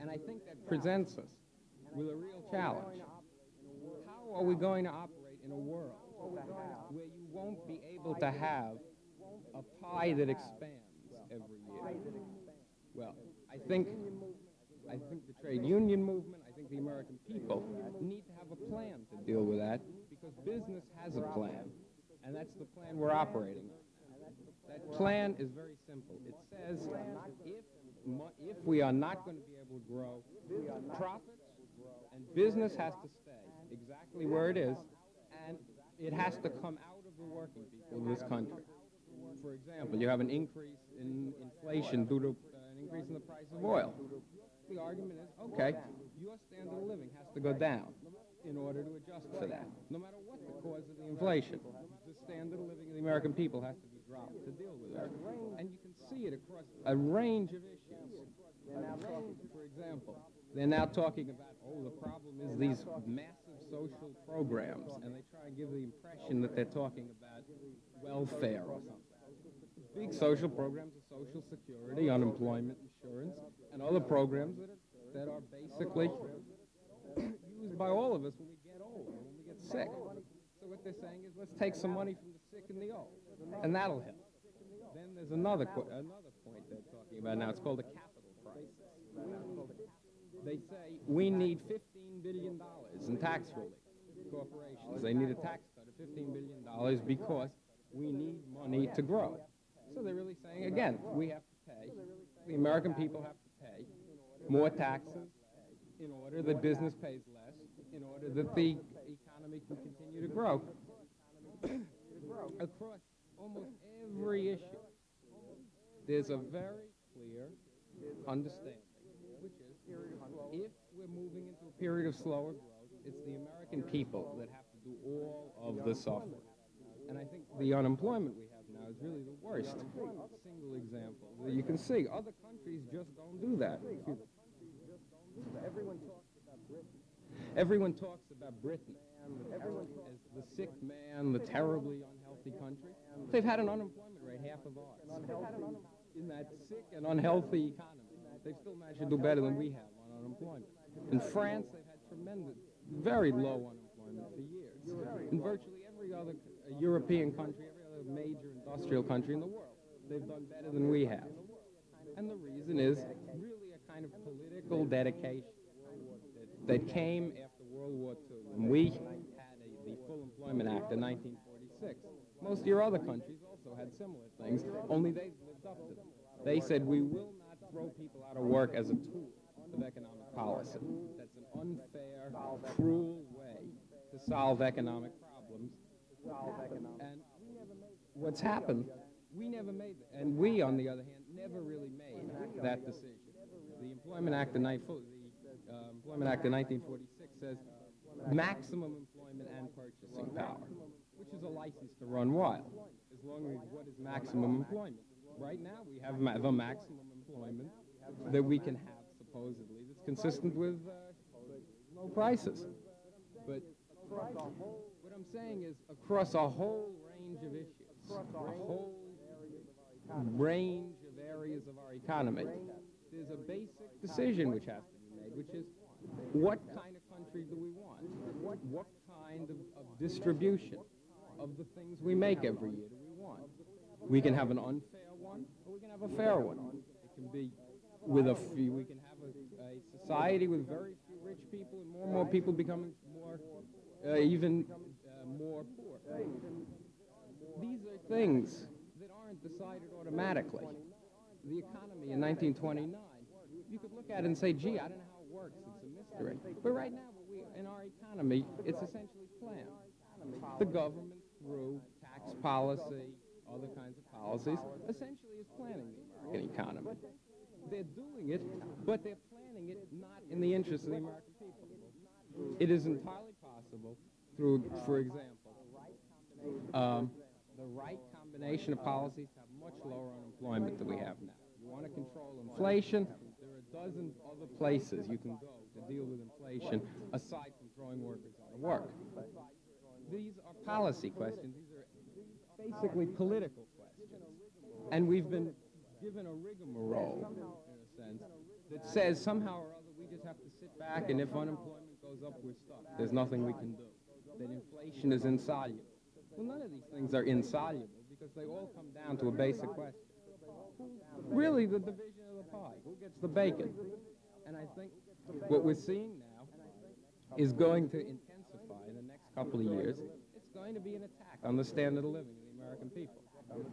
And I think that presents us with a real challenge. How are we going to operate in a world where you won't be able to have a pie that expands every year? Well, I think I think the trade union movement, the American people need to have a plan to deal with that because business has a plan, and that's the plan we're operating That plan is very simple. It says if, if we are not going to be able to grow profits and business has to stay exactly where it is, and it has to come out of the working people of this country. For example, you have an increase in inflation due to uh, an increase in the price of oil. The argument is, okay, your standard of living has to go down in order to adjust for that, no matter what the cause of the inflation. The standard of living of the American people has to be dropped to deal with that. And you can see it across a range of issues. For example, they're now talking about, oh, the problem is these massive social programs, and they try and give the impression that they're talking about welfare or something. Big social programs are Social Security, unemployment insurance, and other programs that are, basically used by all of us when we get older, when we get sick. So what they're saying is, let's take some money from the sick and the old, and that'll help. Then there's another another point they're talking about now. It's called a capital crisis they say we need $15 billion in tax relief corporations. They need a tax cut of $15 billion because we need money to grow. So they're really saying, again, we have to pay, the American people have to pay more taxes in order that business pays less, in order that the economy can continue to grow. across almost every issue, there's a very clear understanding, which is if we're moving into a period of slower growth, it's the American people that have to do all of the suffering. And I think the unemployment we have now is really the worst single example that you can see. Other countries just don't do that. Everyone talks about Britain. Everyone talks about Britain as the sick man, the terribly unhealthy country. They've had an unemployment rate half of ours. In that sick and unhealthy economy, they've still managed to do better than we have on unemployment. In France, they've had tremendous, very low unemployment for years. In virtually every other uh, European country, major industrial country in the world, they've done better than we have. And the reason is really a kind of political dedication that, that came after World War II when we had a, the Full Employment Act in 1946. Most of your other countries also had similar things, only they lived up to them. They said, we will not throw people out of work as a tool of economic policy. That's an unfair, cruel way to solve economic problems. And what's happened, we never made that. And we, on the other hand, never really made that decision. The Employment Act of, the uh, Employment Act of 1946 says maximum employment and purchasing power, which is a license to run wild, as long as what is maximum employment. Right now, we have ma the maximum employment that we can have, supposedly, that's consistent with uh, low prices. But what I'm saying is, across a whole range of issues, whole range of areas of our economy, there's a basic decision which has to be made, which is what kind of country do we want? What kind of, of distribution of the things we make every year do we want? We can have an unfair one, or we can have a fair one. It can be with a few, we can have a, a society with very few rich people and more and more people becoming more, uh, even uh, more poor. These are things that aren't decided automatically. The economy in 1929, you could look at it and say, gee, I don't know how it works. It's a mystery. But right now, in our economy, it's essentially planned. The government, through tax policy, other kinds of policies, essentially is planning the American economy. They're doing it, but they're planning it not in the interest of the American people. It is entirely possible through, for example, um, the right combination of policies have much lower unemployment than we have now. You want to control inflation, there are a dozen other places you can go to deal with inflation aside from throwing workers out of work. These are policy questions. These are basically political questions. And we've been given a rigmarole, in a sense, that says somehow or other we just have to sit back and if unemployment goes up, we're stuck. There's nothing we can do. That inflation is insoluble. Well, none of these things are insoluble because they all come down to a basic question. Really, the division of the pie. Who gets the bacon? And I think what we're seeing now is going to intensify in the next couple of years. It's going to be an attack on the standard of living of the American people.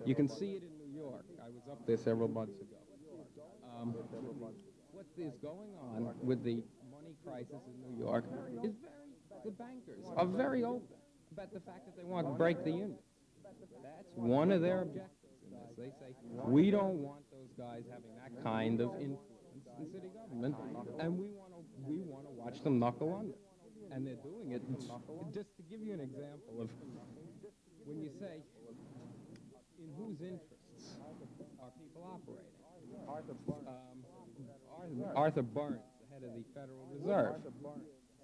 You can see it in New York. I was up there several months ago. Um, what is going on with the money crisis in New York is very, the bankers are very open about the fact that they want to break the unions. That's one of their objectives in this. They say, we don't want those guys having that kind of influence in city government, and we want to we want to watch them knuckle under. And they're doing it. Just to give you an example of when you say, in whose interests are people operating? Um, Arthur Burns, the head of the Federal Reserve,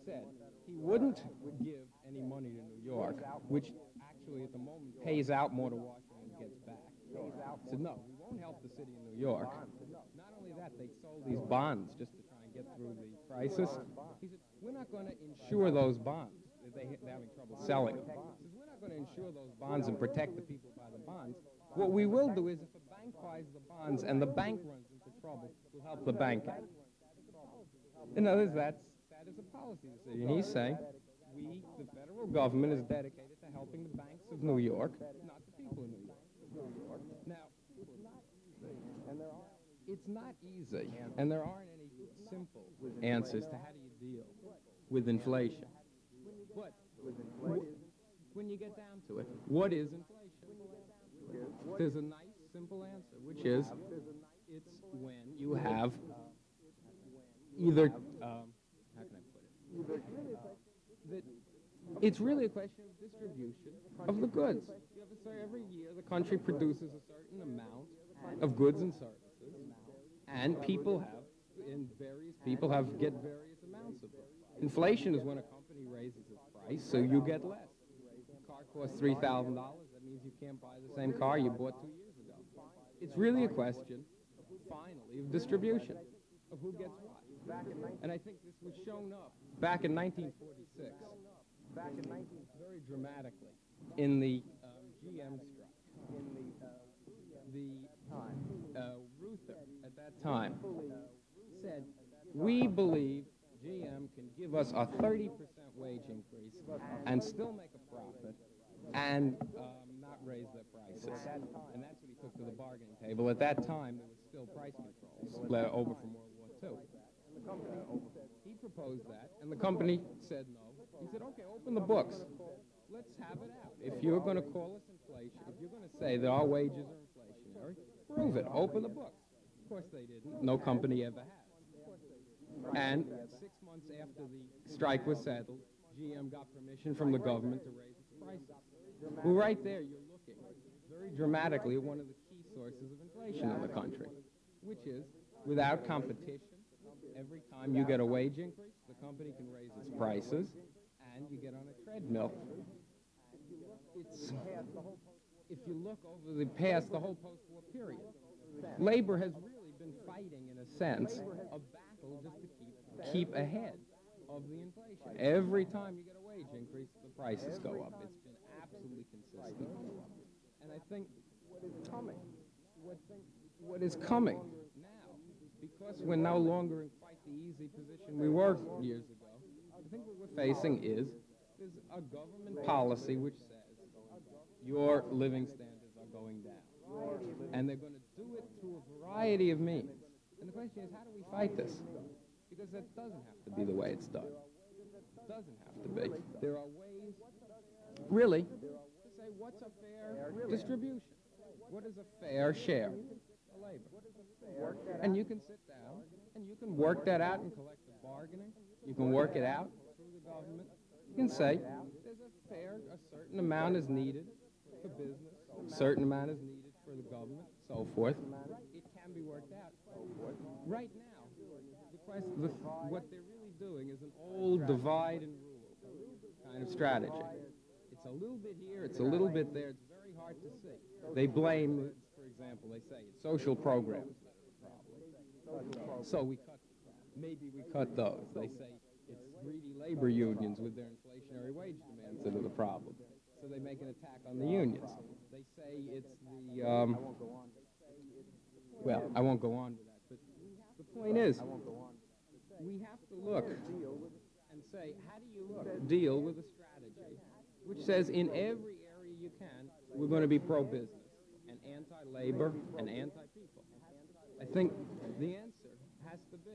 said he wouldn't give any money to New York, which actually at the moment pays out more to Washington than gets back. He said, no, we won't help the city of New York. Not only that, they sold these bonds just to try and get through the crisis. He said, we're not going to insure those bonds. They, they're having trouble selling says, we're not going to insure those bonds and protect the people by the bonds. What we will do is if a bank buys the bonds and the bank runs into trouble, we'll help the bank out. In other words, that's, that is a policy decision. He's saying we, the federal government, is dedicated to helping the banks of New York, not the people of New York. Now, it's not easy, and there aren't any simple answers to how do you deal with inflation. But when you get down to it, what is inflation? there's a nice, simple answer, which is it's when you have either, um, how can I put it? That it's really a question of distribution of the goods. Every year the country produces a certain amount of goods and services, and people have, and various people have get various amounts of them. Inflation is when a company raises its price, so you get less. A car costs three thousand dollars. That means you can't buy the same car you bought two years ago. It's really a question, finally, of distribution, of who gets what. And I think this was shown up back in 1946, back in 19, very dramatically, in the um, GM strike. in The uh, Reuther, at that time, said, we believe GM can give us a 30% wage increase and still make a profit and um, not raise their prices. And that's what he took to the bargaining table. At that time, there was still price controls le- over from World War II. Proposed that, and the company said no. He said, okay, open the books. Let's have it out. If you're going to call us inflation, if you're going to say that our wages are inflationary, prove it. Open the books. Of course they didn't. No company ever has. And six months after the strike was settled, GM got permission from the government to raise its prices. Well, right there, you're looking very dramatically at one of the key sources of inflation in the country, which is without competition, every time you get a wage increase, the company can raise its prices, and you get on a treadmill. It's, if you look over the past, the whole post-war period, labor has really been fighting, in a sense, a battle just to keep, keep ahead of the inflation. Every time you get a wage increase, the prices go up. It's been absolutely consistent. And I think what is coming, what, is coming now, because we're no longer in the easy position we were years ago, I think what we're facing is there's a government policy which says your living standards are going down. And they're going to do it through a variety of means. And the question is, how do we fight this? Because that doesn't have to be the way it's done. It doesn't have to be. There are ways, really, to say what's a fair distribution? What is a fair share labor? And you can sit down and you can work that out in collective bargaining. You can work it out through the government. You can say there's a fair, a certain amount is needed for business, a certain amount is needed for the government, so forth. It can be worked out. Right now, the question, the, what they're really doing is an old divide and rule kind of strategy. It's a little bit here, it's a little bit there. It's very hard to see. They blame, example, they say it's social programs. So we cut, maybe we cut those. They say it's greedy labor unions with their inflationary wage demands that are the problem. So they make an attack on the unions. They say it's the, um, well, I won't go on with that, but the point is, we have to look and say, how do you deal with a strategy which says in every area you can, we're going to be pro-business anti-labor and anti-people? I think the answer has to be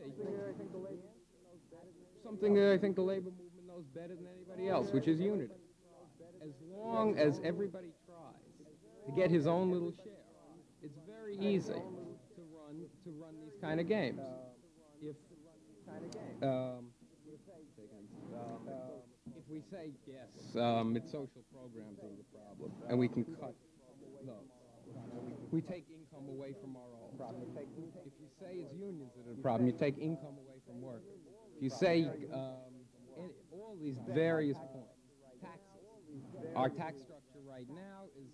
something that I think the labor movement knows better than anybody else, which is unity. As long as everybody tries to get his own little share, it's very easy to run to run these kind of games. If um, if we say yes, um, it's social programs are the problem, and we can cut. We take income away from our own. If you say it's unions that are the problem, you take income away from work. If you say um, all these various points, taxes. Our tax structure right now is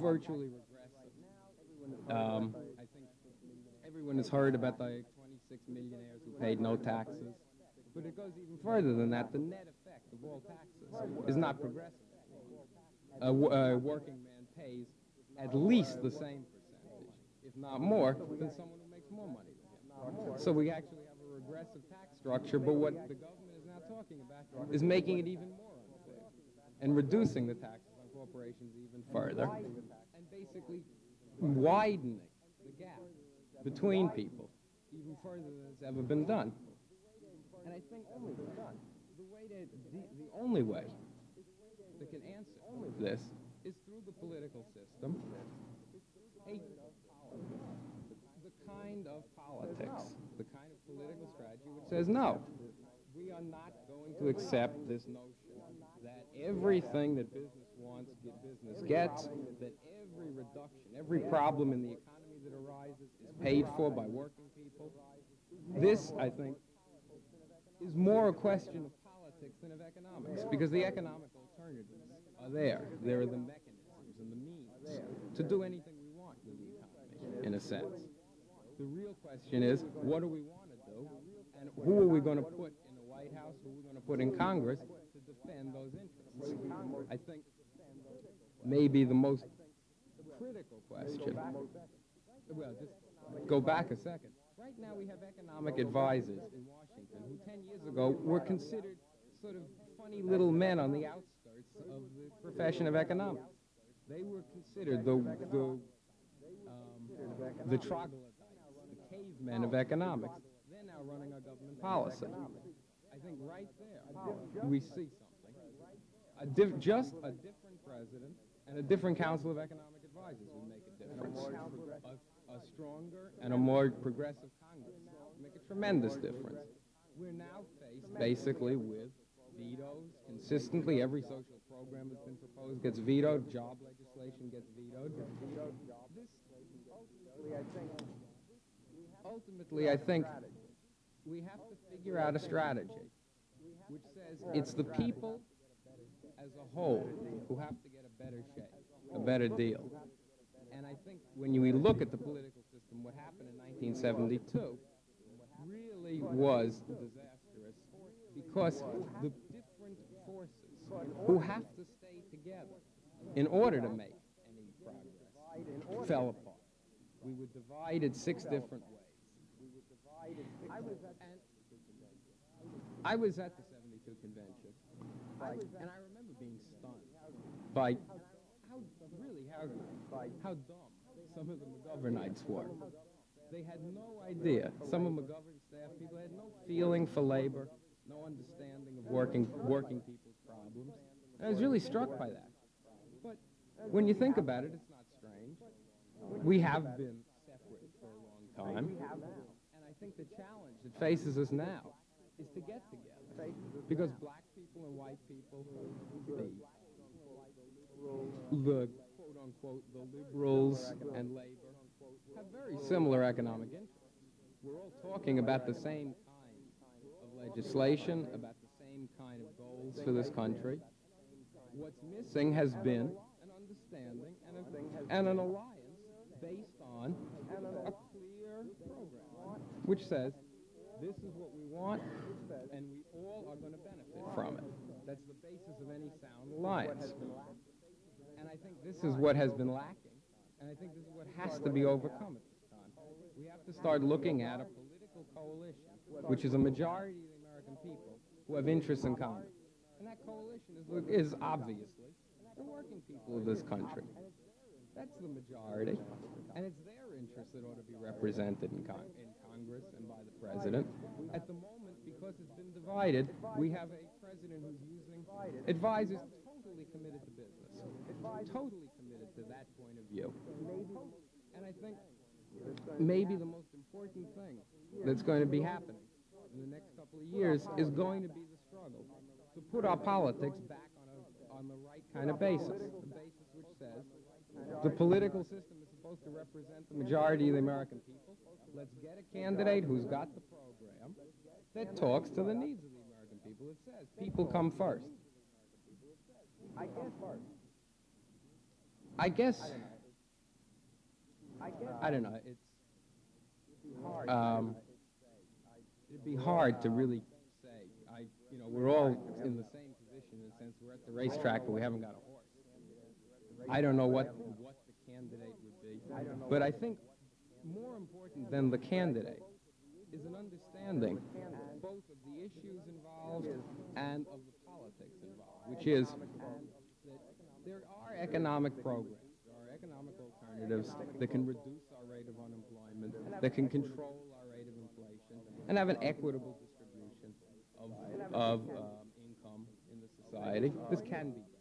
virtually regressive. Um, I think everyone has heard about the 26 millionaires who paid no taxes. But it goes even further than that. The net effect of all taxes is not progressive. A, working man pays at least the same if not more, than someone who makes more money. So we actually have a regressive tax structure, but what the government is now talking about is making it even more unfair and reducing the taxes on corporations even further and basically widening the gap between people even further than it's ever been done. And I think the way that the, the only way that can answer this is through the political system kind of politics, the kind of political strategy which says, no, we are not going to accept this notion that everything that business wants, business gets, that every reduction, every problem in the economy that arises is paid for by working people. This, I think, is more a question of politics than of economics, because the economic alternatives are there. There are the mechanisms and the means to do anything we want with the economy, in a sense. The real question is, what do we want to do, and who are we going to put in the White House, who are we going to put in Congress to defend those interests? I think maybe the most critical question. Well, just go back a second. Right now we have economic advisors in Washington who 10 years ago were considered sort of funny little men on the outskirts of the profession of economics. They were considered the, the, the troglodytes, the cavemen of economics. They're now running our government policy. I think right there we see something. A diff- just a different president and a different council of economic advisors would make a difference. A, a stronger and a more progressive Congress would make a tremendous difference. We're now faced basically with vetoes consistently. Every social program that's been proposed gets vetoed. Job legislation gets vetoed. This, ultimately, I think we have to figure out a strategy which says it's the people as a whole who have to get a better shape, a better deal. And I think when we look at the political system, what happened in 1972 really was disastrous because the different forces who have to stay together in order to make any progress fell apart. We were divided six different ways. And I was at the 72 convention, and I remember being stunned by how really how how dumb some of the McGovernites were. They had no idea. Some of McGovern's staff people had no feeling for labor, no understanding of working working people's problems. And I was really struck by that. But when you think about it, it's not. We have been separate for a long time. And I think the challenge that faces us now is to get together. Because black people and white people, the, the quote unquote, the liberals and labor, have very similar economic interests. We're all talking about the same kind of legislation, about the same kind of goals for this country. What's missing has been an understanding and, a, and an alliance based on a clear program, which says this is what we want, and we all are going to benefit from it. That's the basis of any sound alliance. And I think this is what has been lacking, and I think this is what has to be overcome at this time. We have to start looking at a political coalition, which is a majority of the American people who have interests in common. And that coalition is, is obviously the working people of this country. That's the majority. And it's their interests that ought to be represented in, con in Congress and by the president. At the moment, because it's been divided, we have a president who's using advisors totally committed to business, totally committed to that point of view. And I think maybe the most important thing that's going to be happening in the next couple of years is going to be the struggle to put our politics back on, a, on the right kind of basis, the basis which says the political system is supposed to represent the majority of the American people. Let's get a candidate who's got the program that talks to the needs of the American people. It says people come first. I guess first. I guess. I don't know. It's. Um, it'd be hard to really say. I, you know, we're all in the same position in a sense. We're at the racetrack, but we haven't got a. I don't know what what the candidate would be, but I think more important than the candidate is an understanding both of the issues involved and of the politics involved, which is that there are economic programs, there are economic alternatives that can reduce our rate of unemployment, that can control our rate of inflation, and have an equitable distribution of, of um, income in the society. This can be.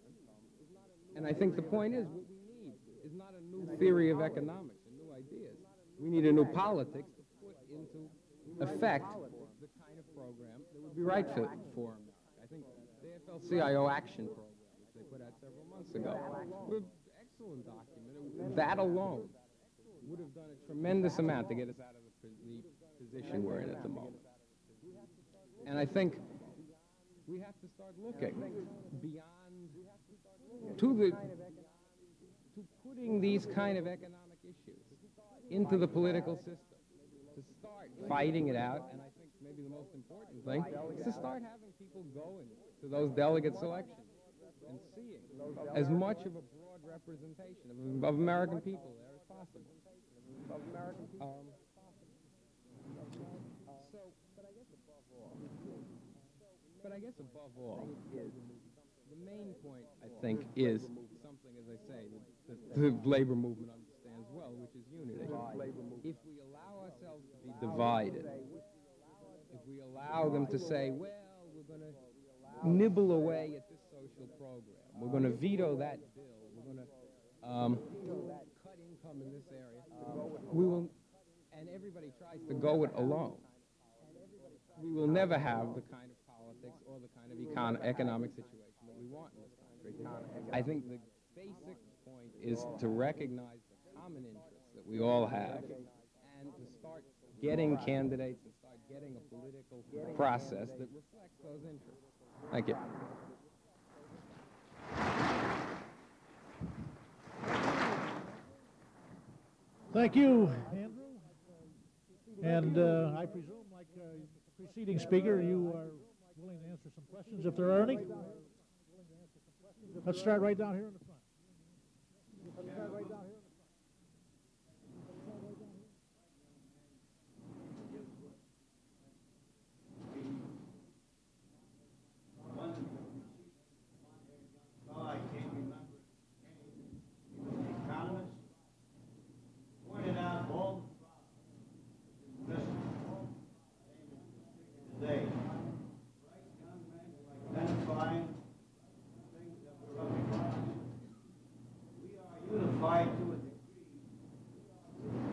And I think the point is, what we need is not a new theory of economics and new ideas. We need a new politics to affect the kind of program that would be right for, for America. I think the AFL-CIO action program, which they put out several months ago, was an excellent document. That alone would have done a tremendous amount to get us out of the, the position we're in at the moment. And I think we have to start looking beyond to the to putting these kind of economic issues into the political system to start fighting it out. And I think maybe the most important thing is to start having people going to those delegate selections and seeing as much of a broad representation of, of American people there as possible. Um, but I guess above all, main point I think is something, as I say, that, the labor movement understands well, which is unity. If we allow ourselves to be divided, if we allow them to say, well, we're going to nibble away at this social program, we're going to veto that bill, we're going to um, cut income in this area, we will, and everybody tries to go it alone, we will never have the kind of politics or the kind of econ economic situation we want in this country. I think the basic point is to recognize the common interests that we all have and to start getting candidates and start getting a political process that reflects those interests. Thank you. Thank you, Andrew. And uh, I presume, like uh, the preceding speaker, you are willing to answer some questions if there are any. Let's start right down here in the front. Let's start right down here. I can't remember any economists pointed out all the problems today. Identifying things that we're up against. We are unified to a degree.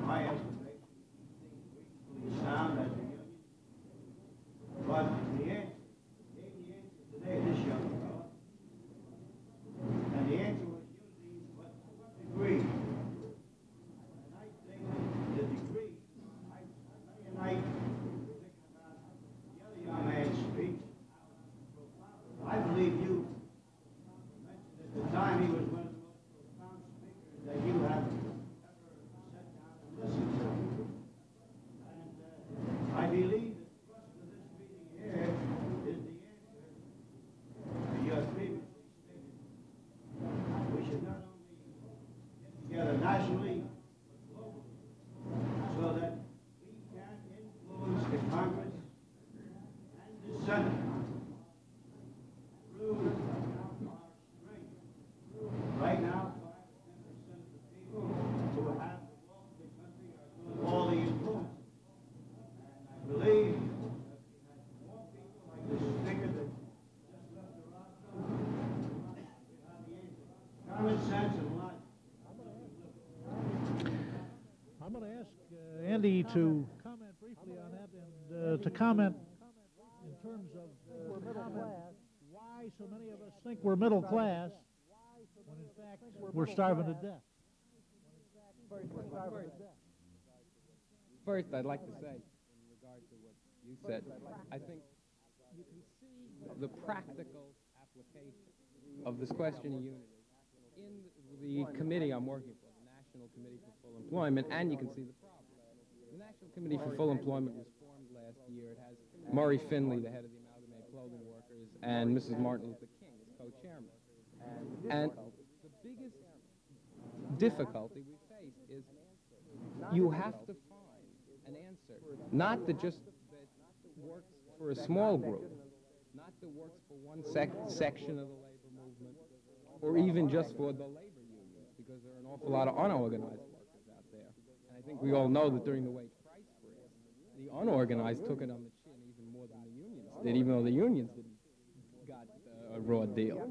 My estimation, reasonably sound as a union. But the answer, gave the answer today, this young fellow. And the answer was unity, but to what degree? And I think the degree, I, I, and I, thinking about the other young man's speech, I believe you mentioned at the time he was one of the most profound speakers that you have ever sat down and listened to. And uh, I believe the thrust of this meeting here is the answer to your previously stated we should not only get together nationally, but globally, so that we can influence the Congress and the Senate through our strength. Right now, five to ten percent of the people who have the wealth of the country are doing all the influence. And I believe that we had more people like the speaker that just left the rock, we have the answer. Common sense and logic. I'm going to ask uh, Andy to comment briefly on that and uh, to comment in terms of uh, why so many of us think we're middle class when in fact we're starving to death. First, I'd like to say, in regard to what you said, I think you can see the practical application of this question of unity in the committee I'm working for, the National Committee for Full Employment, and you can see the Committee for Full Employment was formed last year. It has Murray Finley, the head of the Amalgamated Clothing Workers, and Mrs. Martin Luther King as co-chairman. And the biggest difficulty we face is you have to find an answer, not that just works for a small group, not that works for one sec section of the labor movement, or even just for the labor unions, because there are an awful lot of unorganized workers out there. And I think we all know that during the wage the unorganized took it on the chin even more than the unions did, even though the unions didn't got uh, a raw deal.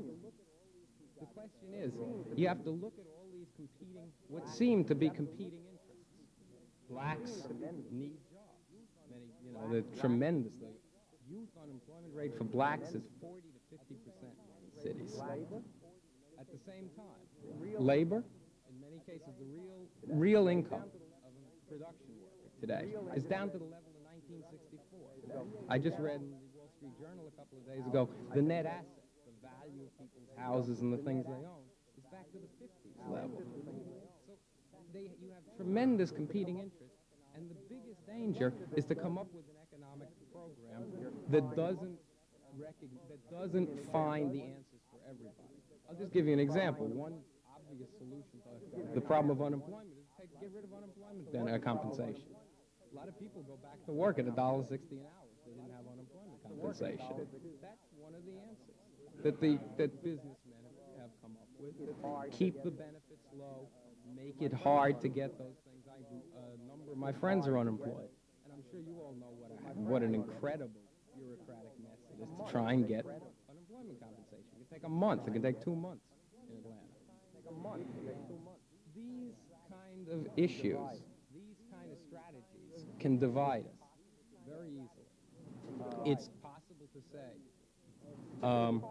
The question is, you have to look at all these competing, what seem to be competing interests. Blacks need jobs. Many, you know, the tremendous, youth unemployment rate for blacks is 40 to 50 percent in cities. At the same time, labor, in many cases, the real real income of production today is down to the level of 1964. I just read in the Wall Street Journal a couple of days ago the net asset, the value of people's houses and the things they own, is back to the 50s level. So they, you have tremendous competing interests, and the biggest danger is to come up with an economic program that doesn't that doesn't find the answers for everybody. I'll just give you an example. One obvious solution to the problem of unemployment is take, get rid of unemployment ben- uh, compensation. A lot of people go back to work at a dollar sixty an hour if they didn't have unemployment compensation. That's one of the answers that the that businessmen have come up with. Keep the benefits low, make it hard to get those things. I, uh, a number of my friends are unemployed, and I'm sure you all know what a, what an incredible bureaucratic mess it is to try and get unemployment compensation. It can take a month. It can take two months in Atlanta. Take a month. Two months. These kind of issues, these kind of strategies can divide us very easily. It's possible to say, um,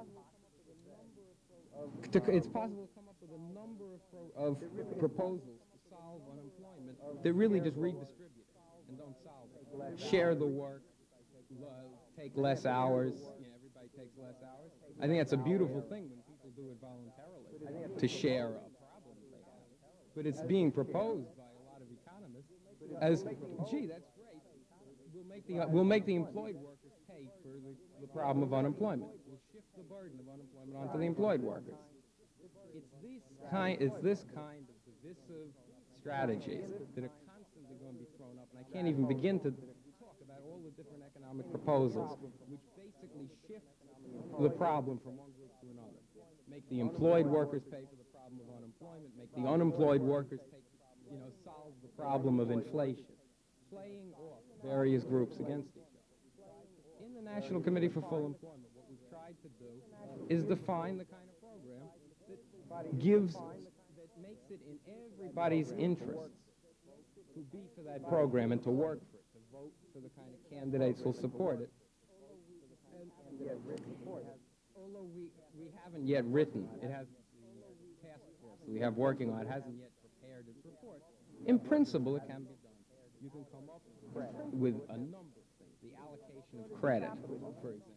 to, it's possible to come up with a number of, of proposals to solve unemployment that really just redistribute it and don't solve it. Share the work, take less hours. You everybody takes less hours. I think that's a beautiful thing when people do it voluntarily to share a problem. But it's being proposed by a lot of economists as, gee, that's great. We'll make the we'll make the employed workers pay for the, the problem of unemployment. We'll shift the burden of unemployment onto the employed workers. It's this kind it's this kind of divisive strategies that are constantly going to be thrown up, and I can't even begin to talk about all the different economic proposals which basically shift the problem from one group to another. Make the employed workers pay for the problem of unemployment. Make the unemployed workers take, you know, solve the problem of inflation. Playing off various groups against each other. In the National Committee for Full Employment, what we've tried to do is define the kind of program that gives, that makes it in everybody's interests to be for that program and to work for it, to vote for the kind of candidates who'll support it. Although we, we haven't yet written, it has task force we have working on it hasn't yet. In principle, it can be done. You can come up with a number of things. The allocation of credit, for example.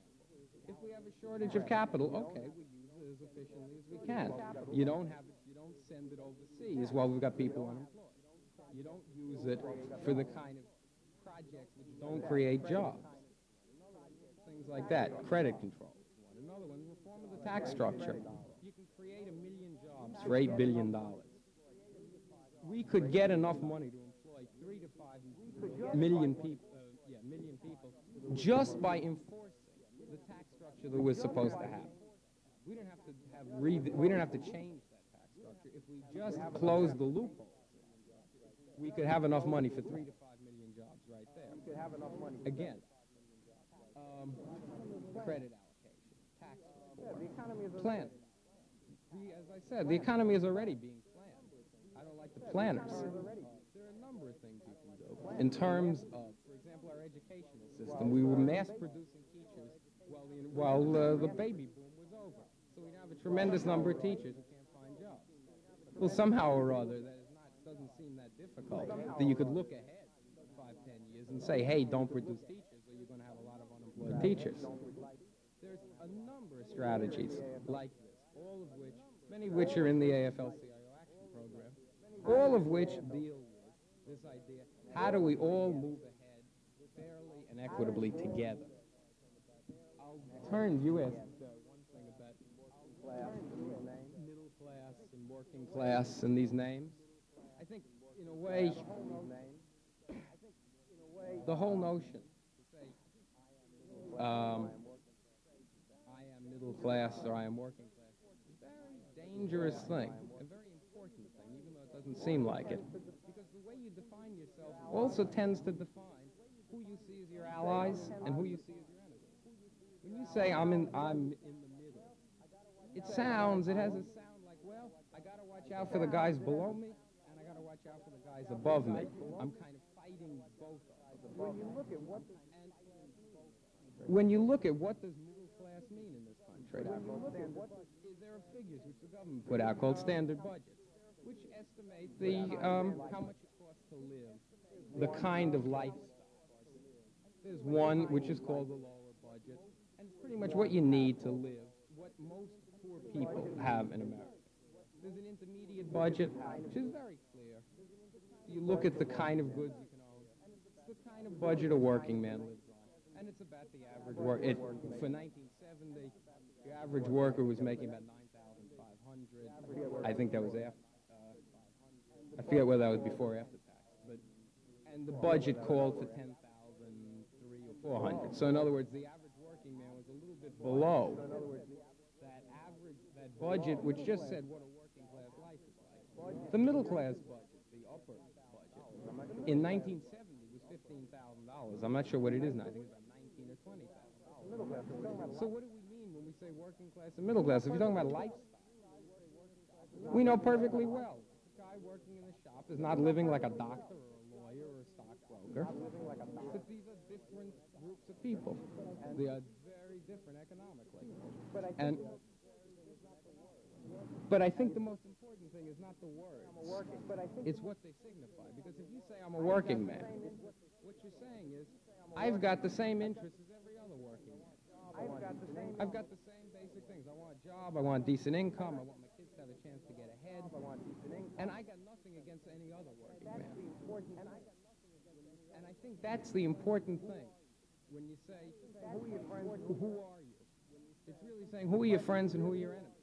If we have a shortage of capital, okay, we use it as efficiently as we can. You don't have it, you don't send it overseas while we've got people unemployed. You don't use it for the kind of projects that don't create jobs. Things like that. Credit control. Another one, reform of the tax structure. You can create a million jobs for $8 billion. We could get enough money to employ three to five million people, uh, yeah, million people, just by enforcing the tax structure that we're supposed to have. We don't have to have we don't have to change that tax structure. If we just close the loophole, we could have enough money for three to five million jobs right there. We could have enough money. Again, um, credit allocation, tax reform, planning. The, as I said, the economy is already being do in terms of, for example, our educational system. We were mass producing teachers while the, while uh, the baby boom was over. So we now have a tremendous number of teachers who can't find jobs. Well, somehow or other, that is not doesn't seem that difficult. That you could look ahead five, ten years and say, hey, don't produce teachers, or you're going to have a lot of unemployed teachers. There's a number of strategies like this, all of which, many of which are in the AFL-CIO all of which deal with this idea: how do we all move ahead fairly and equitably together? I'll turn. You asked uh, one thing about middle class and working class and these names. I think, in a way, the whole notion um, I am middle class or I am working class, is a very dangerous thing, a very important thing, even though it doesn't seem like it. Because the way you define yourself also tends to define who you see as your allies and who you see as your enemies. When you say I'm in, I'm in the middle, it sounds, it has a sound like, well, I got to watch out for the guys below me, and I got to watch out for the guys above me. I'm kind of fighting both of them. When you look at what, when you look at what does middle class mean in this country, there are figures which the government put out called standard budgets, which estimate the um, how much it costs to live, the kind of lifestyle. There's one which is called the lower budget, and it's pretty much what you need to live, what most poor people have in America. There's an intermediate budget, which is very clear. You look at the kind of goods you can own. It's the kind of budget a working man lives on. And it's about the average work. It, for 1970, the average worker was making about 9,500. I think that was after. I forget whether that was before or after tax. But and the budget called for 10,003 or 400. So in other words, the average working man was a little bit below In other words, that average that budget, which just said what a working class life is like. The middle class budget, the upper budget, in 1970 was $15,000. I'm not sure what it is now. I think it's about 19 or 20,000. So what do we mean when we say working class and middle class? If you're talking about lifestyle, we know perfectly well working in the shop is not living like a doctor or a lawyer or a stockbroker. But these are different groups of people. They are very different economically. And but I think the most important thing is not the words. But I think it's what they signify. Because if you say I'm a working man, what you're saying is I've got the same interests as every other working man. I've got the same basic things. I want a job. I want decent income. I want a chance to get ahead. And I got nothing against any other working man. And I think that's the important thing when you say, who are your friends, who are you? It's really saying, who are your friends and who are your enemies?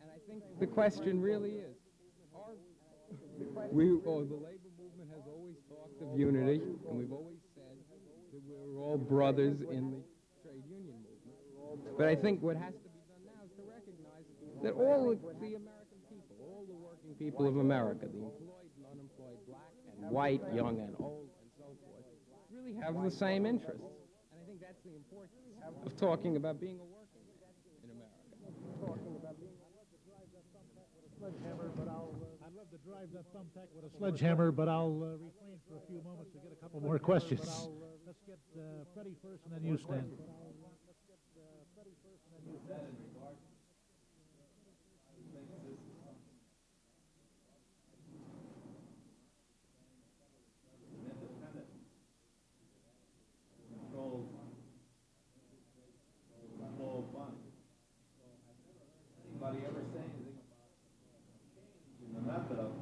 And I think the question really is, we, or the labor movement has always talked of unity, and we've always said that we're all brothers in the trade union movement. But I think what has to be done now is to recognize that all the American people, all the working people of America, the employed and unemployed, black and white, young and old, and so forth, really have the same interests. And I think that's the importance of talking about being a working man in America. I'd love to drive that thumbtack with a sledgehammer, but I'll uh, refrain for a few moments to get a couple more questions. Let's get uh, Freddie first, and then you, Stan. Anybody ever say anything about changing the method of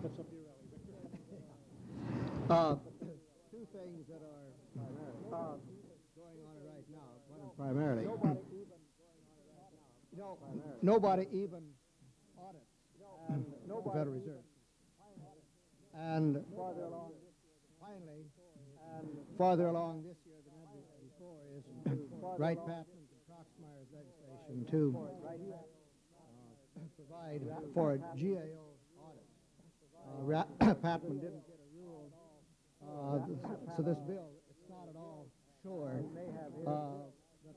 That's up your alley, Victor. Uh, two things that are uh, going on right primarily. Nobody even audits. the Federal Reserve. And farther along, finally, and farther along this year than ever before is Wright Patman's and Proxmire's legislation to uh, provide for a GAO audit. Uh, Patman didn't get a rule, uh, so this bill, it's not at all sure uh,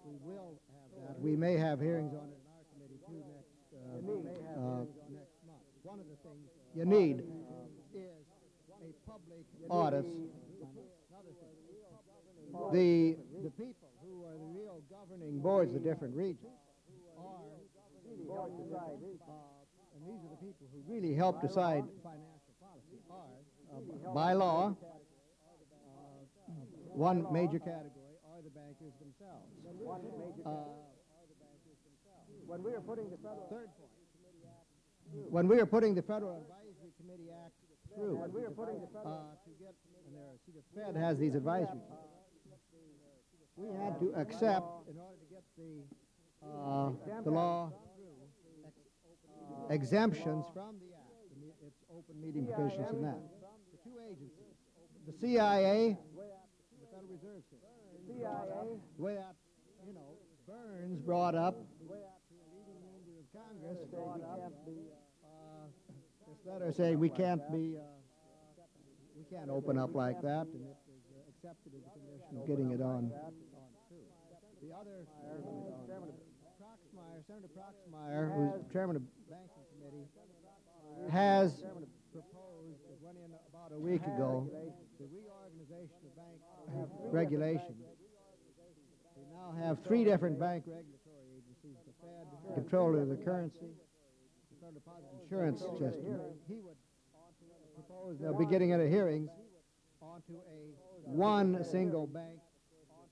we will have that. We may have hearings on it in our committee too next, uh, uh, next month. One of the things you need is a public audit. The, the people who are the real governing boards of different regions are, uh, and these are the people who really help decide financial policy, are, uh, by law, uh, one major category are the bankers themselves. Uh, When we were putting the federal, third point. When we are putting the Federal Advisory Committee Act through, when we were putting the federal, uh, to get, and there, see, the Fed has these advisory committees. We had to accept, in order to get the, uh, the law through, exemptions from the act, its open meeting provisions and that. The two agencies, the CIA, the Federal Reserve System. CIA, way that, you know, Burns brought up, the way that to a leading member of Congress brought up, uh, this letter saying we can't be, uh, we can't open up like that, and it was uh, accepted as a condition of getting it on. The other, Proxmire, Senator Proxmire, who's chairman of the Banking Committee, has proposed, it went in about about a week ago the reorganization of bank regulation. Now have three different bank regulatory agencies, the Fed, controller of the currency, of deposit insurance system. He would propose, they'll be getting into hearings, onto a one single bank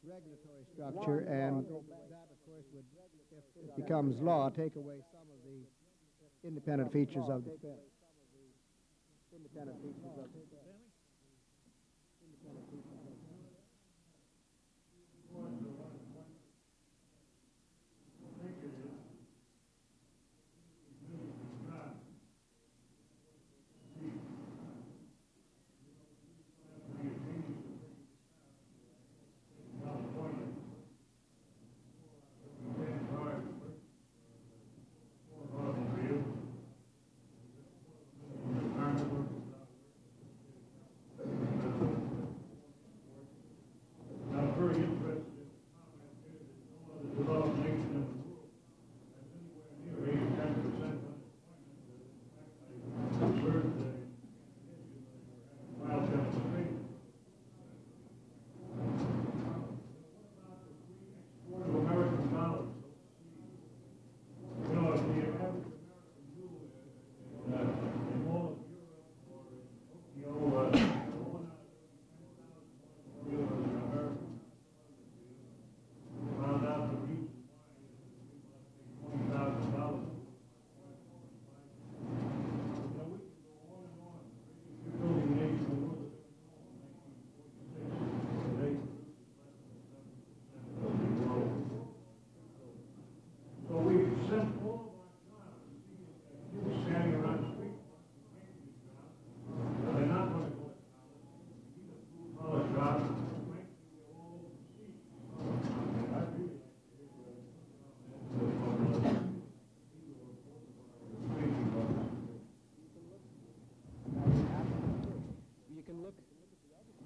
regulatory structure, and that, of course, would, if it becomes law, take away some of the independent features of the Fed. Independent features of the Fed.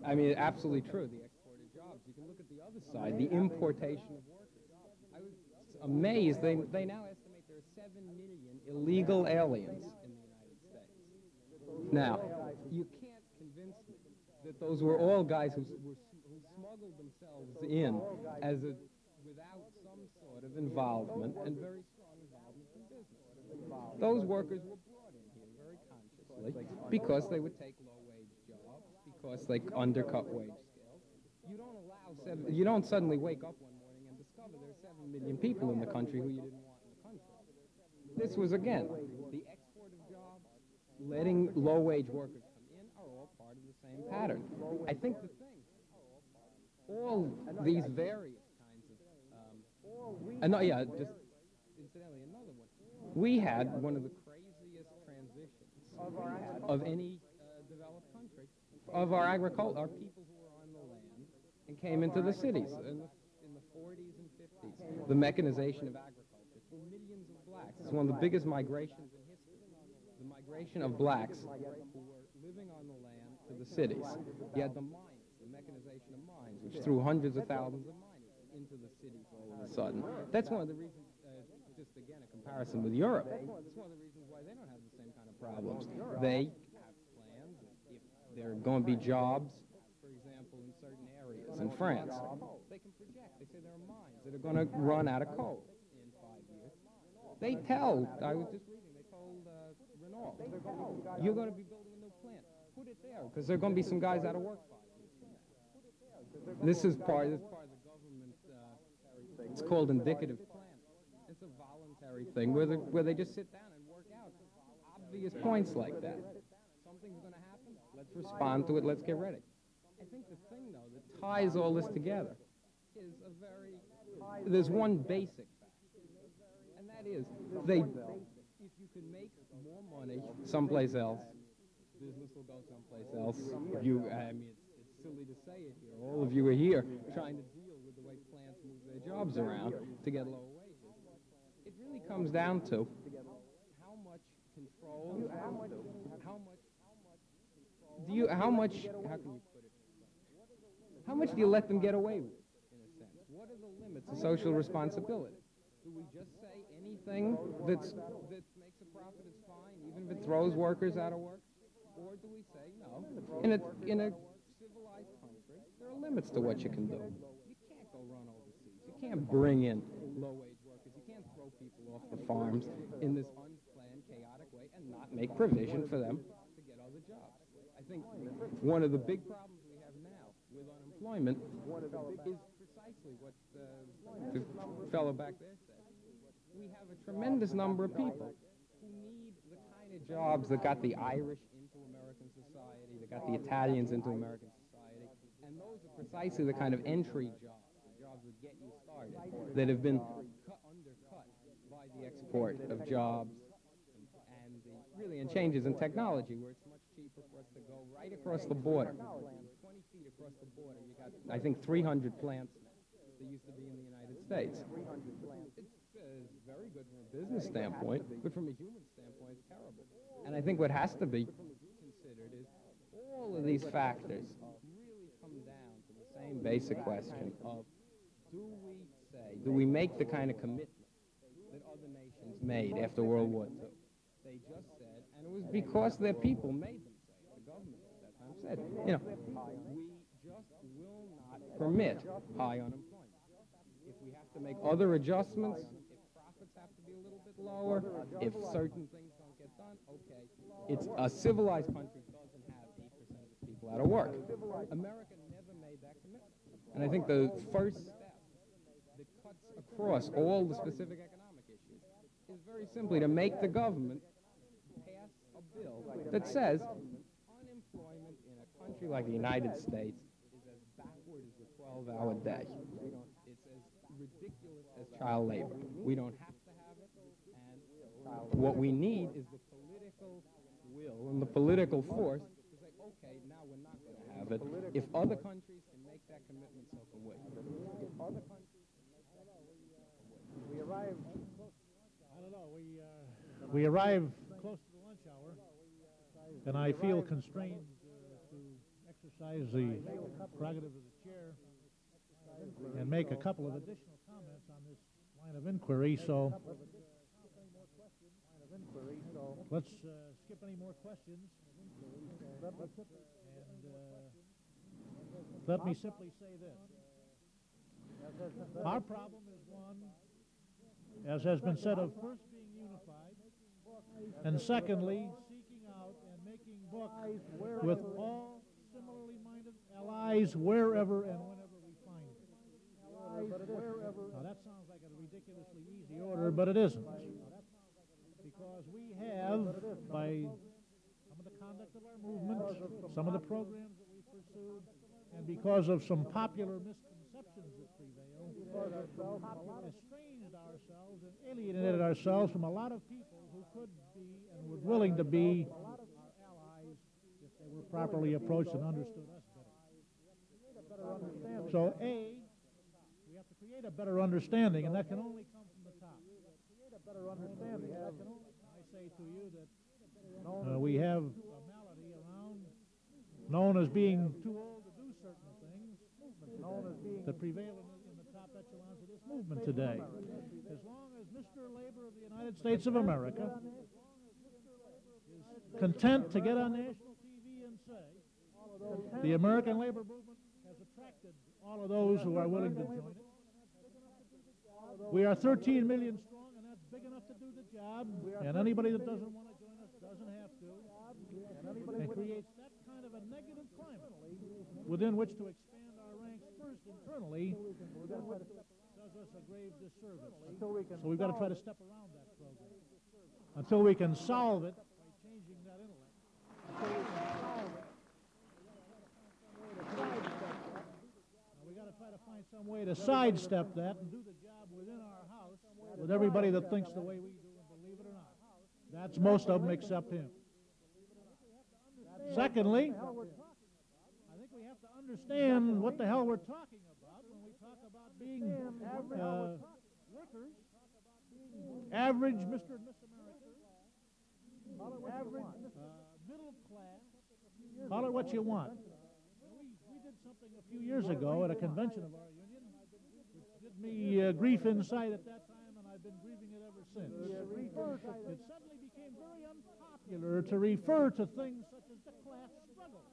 I mean, absolutely true, the exported jobs. You can look at the other side, the importation of workers. I was amazed, they, they now estimate there are 7 million illegal aliens in the United States. Now, you can't convince me that those were all guys who, were, who smuggled themselves in as a, without some sort of involvement and very strong involvement in business. Those workers were brought in here very consciously because they would take low-wage because they undercut wage scales. You don't allow seven, you don't suddenly wake up one morning and discover there's seven million people in the country who you didn't want in the country. This was again the export of jobs, letting low-wage workers come in are all part of the same pattern. I think the thing, all these various kinds of, um, and no, yeah, just incidentally another one. We had one of the craziest transitions of any of our agriculture, our people who were on the land and came into the cities in the, in the 40s and 50s. The mechanization of agriculture for millions of blacks. It's one of the biggest migrations in history. The migration of blacks who were living on the land to the cities. You had the mines, the mechanization of mines, which threw hundreds of thousands of miners into the cities all of a sudden. That's one of the reasons, uh, just again, a comparison with Europe. That's one of the reasons why they don't have the same kind of problems. They have plans. If there are going to be jobs, for example, in certain areas in France, they can project. They say there are mines that are going to run out of coal in five years. They tell, I was just reading, they told uh, Renault, you're going to be building a new plant. Put it there, because there are going to be some guys out of work five years. This is part, this is part of the government, uh, it's called indicative plan. It's a voluntary thing where, the, where they just sit down and work out obvious points like that. Something's going to respond to it, let's get ready. I think the thing, though, that ties all this together is a very, there's one basic fact, and that is, they, if you can make more money someplace else, business will go someplace else. You, I mean, it's, it's silly to say it here. All of you are here trying to deal with the way plants move their jobs around to get lower wages. It really comes down to how much control, how much, do you, how much, how can you put it? How much do you let them get away with, in a sense? What are the limits of social responsibility? Do we just say anything that's, that makes a profit is fine, even if it throws workers out of work? Or do we say, no, in a, in a civilized country, there are limits to what you can do. You can't go run overseas. You can't bring in low-wage workers. You can't throw people off the farms in this unplanned, chaotic way and not make provision for them to get other jobs. I think one of the big problems we have now with unemployment is precisely what uh, the fellow back there said. We have a tremendous number of people who need the kind of jobs that got the Irish into American society, that got the Italians into American society, and those are precisely the kind of entry jobs, the jobs that get you started, that have been cut, undercut by the export of jobs and the, really in changes in technology, where it's for us to go right across the border. 20 feet across the border, you got, I think, 300 plants that used to be in the United States. It's uh, very good from a business standpoint, but from a human standpoint, it's terrible. And I think what has to be considered is all of these factors really come down to the same basic question of do we say, do we make the kind of commitment that other nations made after World War II? They just said, and it was because their people made them say, the government at that time said, you know, we just will not permit high unemployment. If we have to make other adjustments, if profits have to be a little bit lower, if certain things don't get done, okay. It's a civilized country doesn't have 8% of its people out of work. America never made that commitment. And I think the first step that cuts across all the specific economic issues is very simply to make the government pass a bill that says country like the United States is as backward as the 12-hour day. It's as ridiculous as child labor. We don't have to have it, and what we need is the political will and the political force to say, okay, now we're not going to have it. If other countries can make that commitment, so can we. If other countries We arrive I don't know. We uh, we arrive close to the lunch hour, and I feel constrained to exercise the prerogative of the chair and make a couple of additional comments on this line of inquiry. So let's uh, skip any more questions. And uh, let me simply say this. Our problem is one, as has been said, of first being unified, and secondly, seeking out and making books with all allies wherever and whenever we find them. Now that sounds like a ridiculously easy order, but it isn't. Because we have, by some of the conduct of our movement, some of the programs that we pursued, and because of some popular misconceptions that prevail, estranged ourselves and alienated ourselves from a lot of people who could be and were willing to be our allies if they were properly approached and understood us. So, A, we have to create a better understanding, and that can only come from the top. I say to you that uh, we have a malady around known as being too old to do certain things that prevail in the, in the top echelons of this movement today. As long as Mr. Labor of the United States of America is content to get on national TV and say the American labor movement all of those who are willing to join it. We are 13 million strong, and that's big enough to do the job. And anybody that doesn't want to join us doesn't have to. And creates that kind of a negative climate within which to expand our ranks first internally does us a grave disservice. So we've got to try to step around that program until we can solve it by changing that intellect. Now we got to try to find some way to sidestep that and do the job within our house with everybody that thinks the way we do, believe it or not. That's most of them except him. Secondly, I think we have to understand what the hell we're talking about when we talk about being uh, workers, average Mr. and Miss America, uh, middle class, call it what you want. We, we did something a few years ago at a convention of our union, which did me uh, grief inside at that time, and I've been grieving it ever since. It suddenly became very unpopular to refer to things such as the class struggle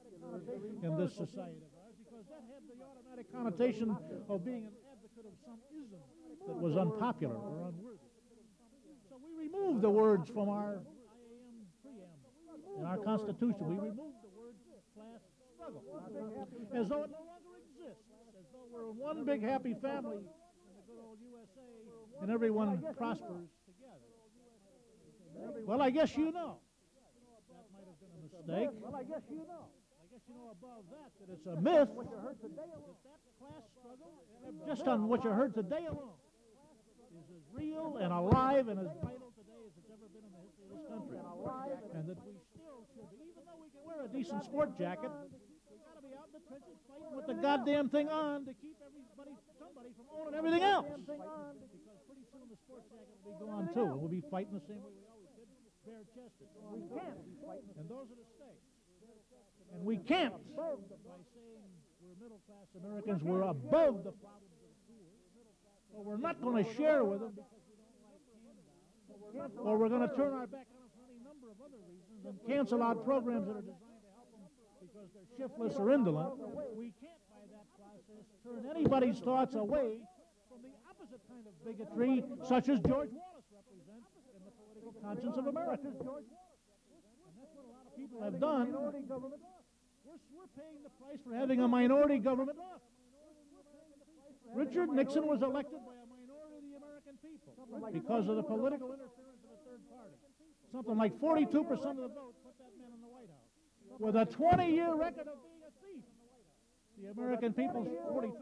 in this society of ours because that had the automatic connotation of being an advocate of some ism that was unpopular or unworthy. So we removed the words from our IAM preamble in our Constitution. We removed the word class struggle as though it no longer exists, as though we're one big happy family in the good old USA and everyone prospers together. Well, I guess you know. That might have been a mistake. Well, I guess you know. I guess you know above that that it's a myth that that class struggle, just on what you heard today alone, is as real and alive and as vital today as it's ever been in the history of this country. And that we still should even though we can wear a decent sport jacket, we got to be out in the trenches fighting with the goddamn thing on to keep everybody, somebody from owning everything else. Because pretty soon the sports jacket will be gone too, and we'll be fighting the same way we always did, bare chested. We can't. And those are the stakes. And we can't, by saying we're middle class Americans, we're above the problems of the poor. But we're not going to share with them because we don't like handouts. Or we're going to turn our back on for number of other reasons and cancel out programs that are designed to help them because they're shiftless or indolent. We can't, by that process, turn anybody's thoughts away from the opposite kind of bigotry, such as George Wallace represents in the political conscience of America. And that's what a lot of people have done. We're, we're paying the price for having a minority government left. Richard Nixon was elected by a minority of the American people because of the political interference of a third party. Something like 42% of the vote put that man in the White House. With a 20-year record of being a thief, the American people, 42%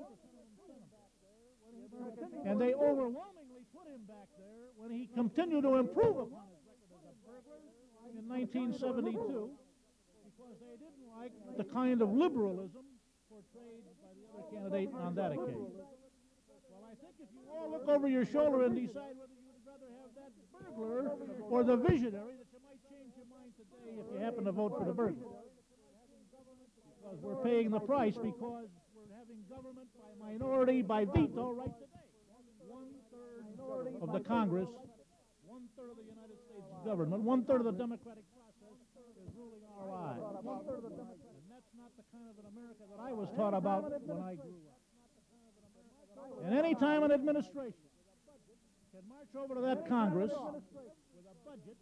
and they overwhelmingly put him back there when he continued to improve upon his record as a burglar in 1972 because they didn't like the kind of liberalism portrayed by the other candidate on that occasion. Well, I think if you all look over your shoulder and decide whether you would rather have burglar or the visionary, that you might change your mind today if you happen to vote for the burglar. Because we're paying the price because we're having government by minority, by veto right today. One third of the Congress, one third of the United States government, one third of the democratic process is ruling our lives. And that's not the kind of an America that I was taught about when I grew up. And any time an administration can march over to that Congress with a budget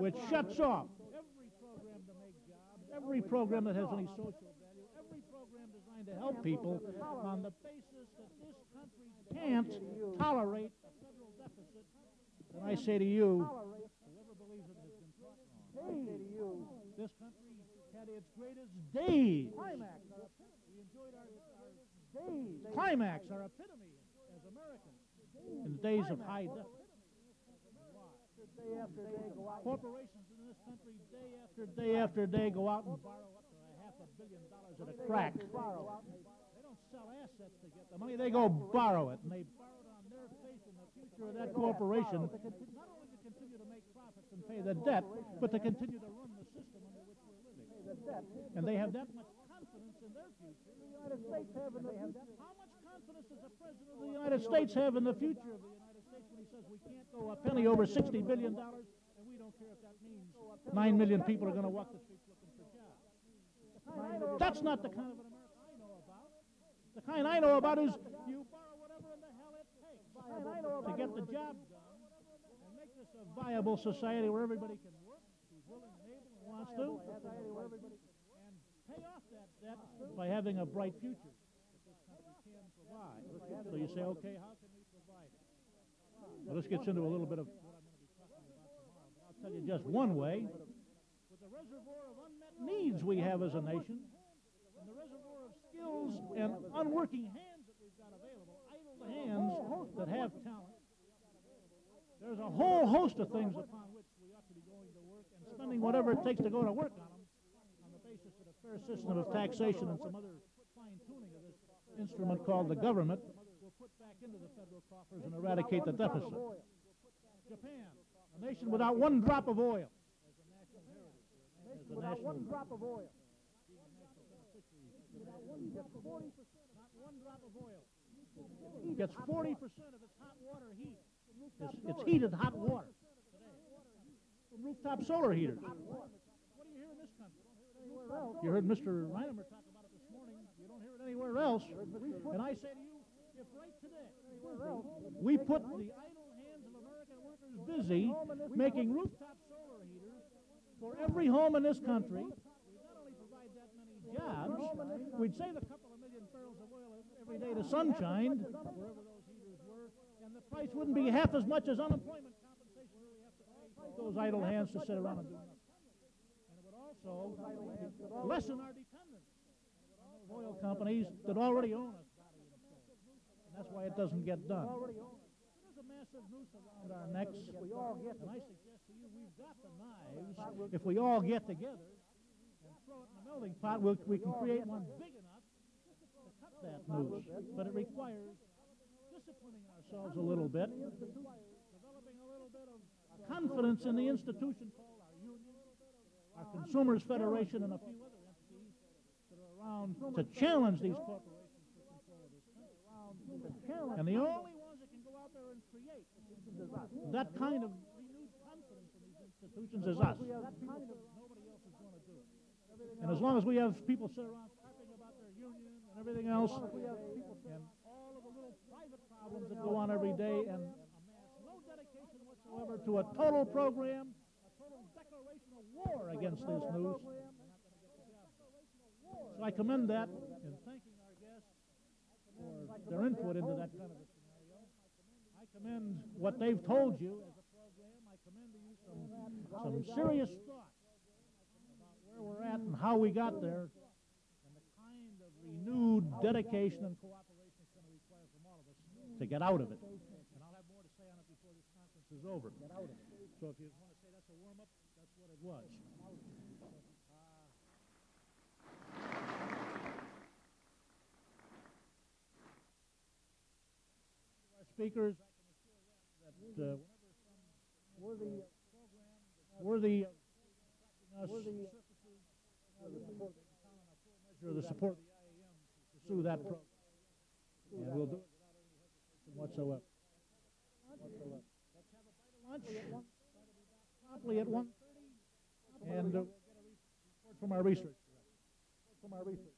which shuts off every program to make jobs, every program that has any social value, every program designed to help people on the basis that this country can't tolerate a federal deficit, then I say to you, whoever believes it has been taught wrong. This country had its greatest days. We enjoyed our, our days, climax, our epitome as Americans in the days of high deficit. Corporations in this country, day after day after day, go out and borrow up to a half a billion dollars at a crack. They don't sell assets to get the money; they go borrow it, and they borrow it on their faith in the future of that corporation, not only to continue to make profits and pay the debt, but to continue to run the system under which we're living. And they have that much confidence in their future. How much confidence does the President of the United States have in the future of the United States when he says we can't go a penny over $60 billion and we don't care if that means 9 million people are going to walk the streets looking for jobs? That's not the kind of an America I know about. The kind I know about is you borrow whatever in the hell it takes to get the job done and make this a viable society where everybody can work, who's willing and able and wants to, and pay off that debt by having a bright future that this country can provide. So you say, okay, how can we provide it? Well, this gets into a little bit of what I'm going to be talking about tomorrow. But I'll tell you just one way. With the reservoir of unmet needs we have as a nation, and the reservoir of skills and unworking hands that we've got available, idle hands that have talent, there's a whole host of things upon which we ought to be going to work and spending whatever it takes to go to work on them on the basis that a fair system of taxation and some other of instrument called the government will put back into the federal coffers and eradicate the deficit. Japan, a nation without one drop of oil as a national heritage, as a national one drop of oil. not one drop of oil. Gets 40% of its hot water heat. It's, it's heated hot water from rooftop solar heaters. What do you hear in this country? You heard Mr. Reinemer talk about it this morning. You don't hear it anywhere else. And I say to you, if right today we put the idle hands of American workers busy making rooftop solar heaters for every home in this country, we'd not only provide that many jobs, we'd save a couple of million barrels of oil every day to sunshine, wherever those heaters were, and the price wouldn't be half as much as unemployment compensation we have to pay those idle hands to sit around and do nothing. And it would also lessen our oil companies that already own us. And that's why it doesn't get done. There's a massive noose around our necks, and I suggest to you we've got the knives. If we all get together and throw it in the melting pot, we'll, we can create one big enough to cut that noose. But it requires disciplining ourselves a little bit, developing a little bit of confidence in the institution called our union, our Consumers Federation, and a few other entities that are around to challenge these corporations for control this country. And the only ones that can go out there and create that kind of renewed confidence in these institutions is us. Nobody else is going to do it. And as long as we have people sit around talking about their union and everything else, and all of the little private problems that go on every day, and no dedication whatsoever to a total program, a total declaration of war against this news. So I commend that in thanking our guests for their input into that kind of a scenario. I commend what they've told you as a program. I commend to you some, some serious thought about where we're at and how we got there and the kind of renewed dedication and cooperation it's going to require from all of us to get out of it. And I'll have more to say on it before this conference is over. So if you want to say that's a warm-up, that's what it was. Speakers, that uh, worthy worthy full measure of the support of the IAM to pursue that program. And we'll do it whatsoever. whatsoever. Let's have a bite of lunch. Promptly at 1.30. And uh, we'll get a report from our research. From our research.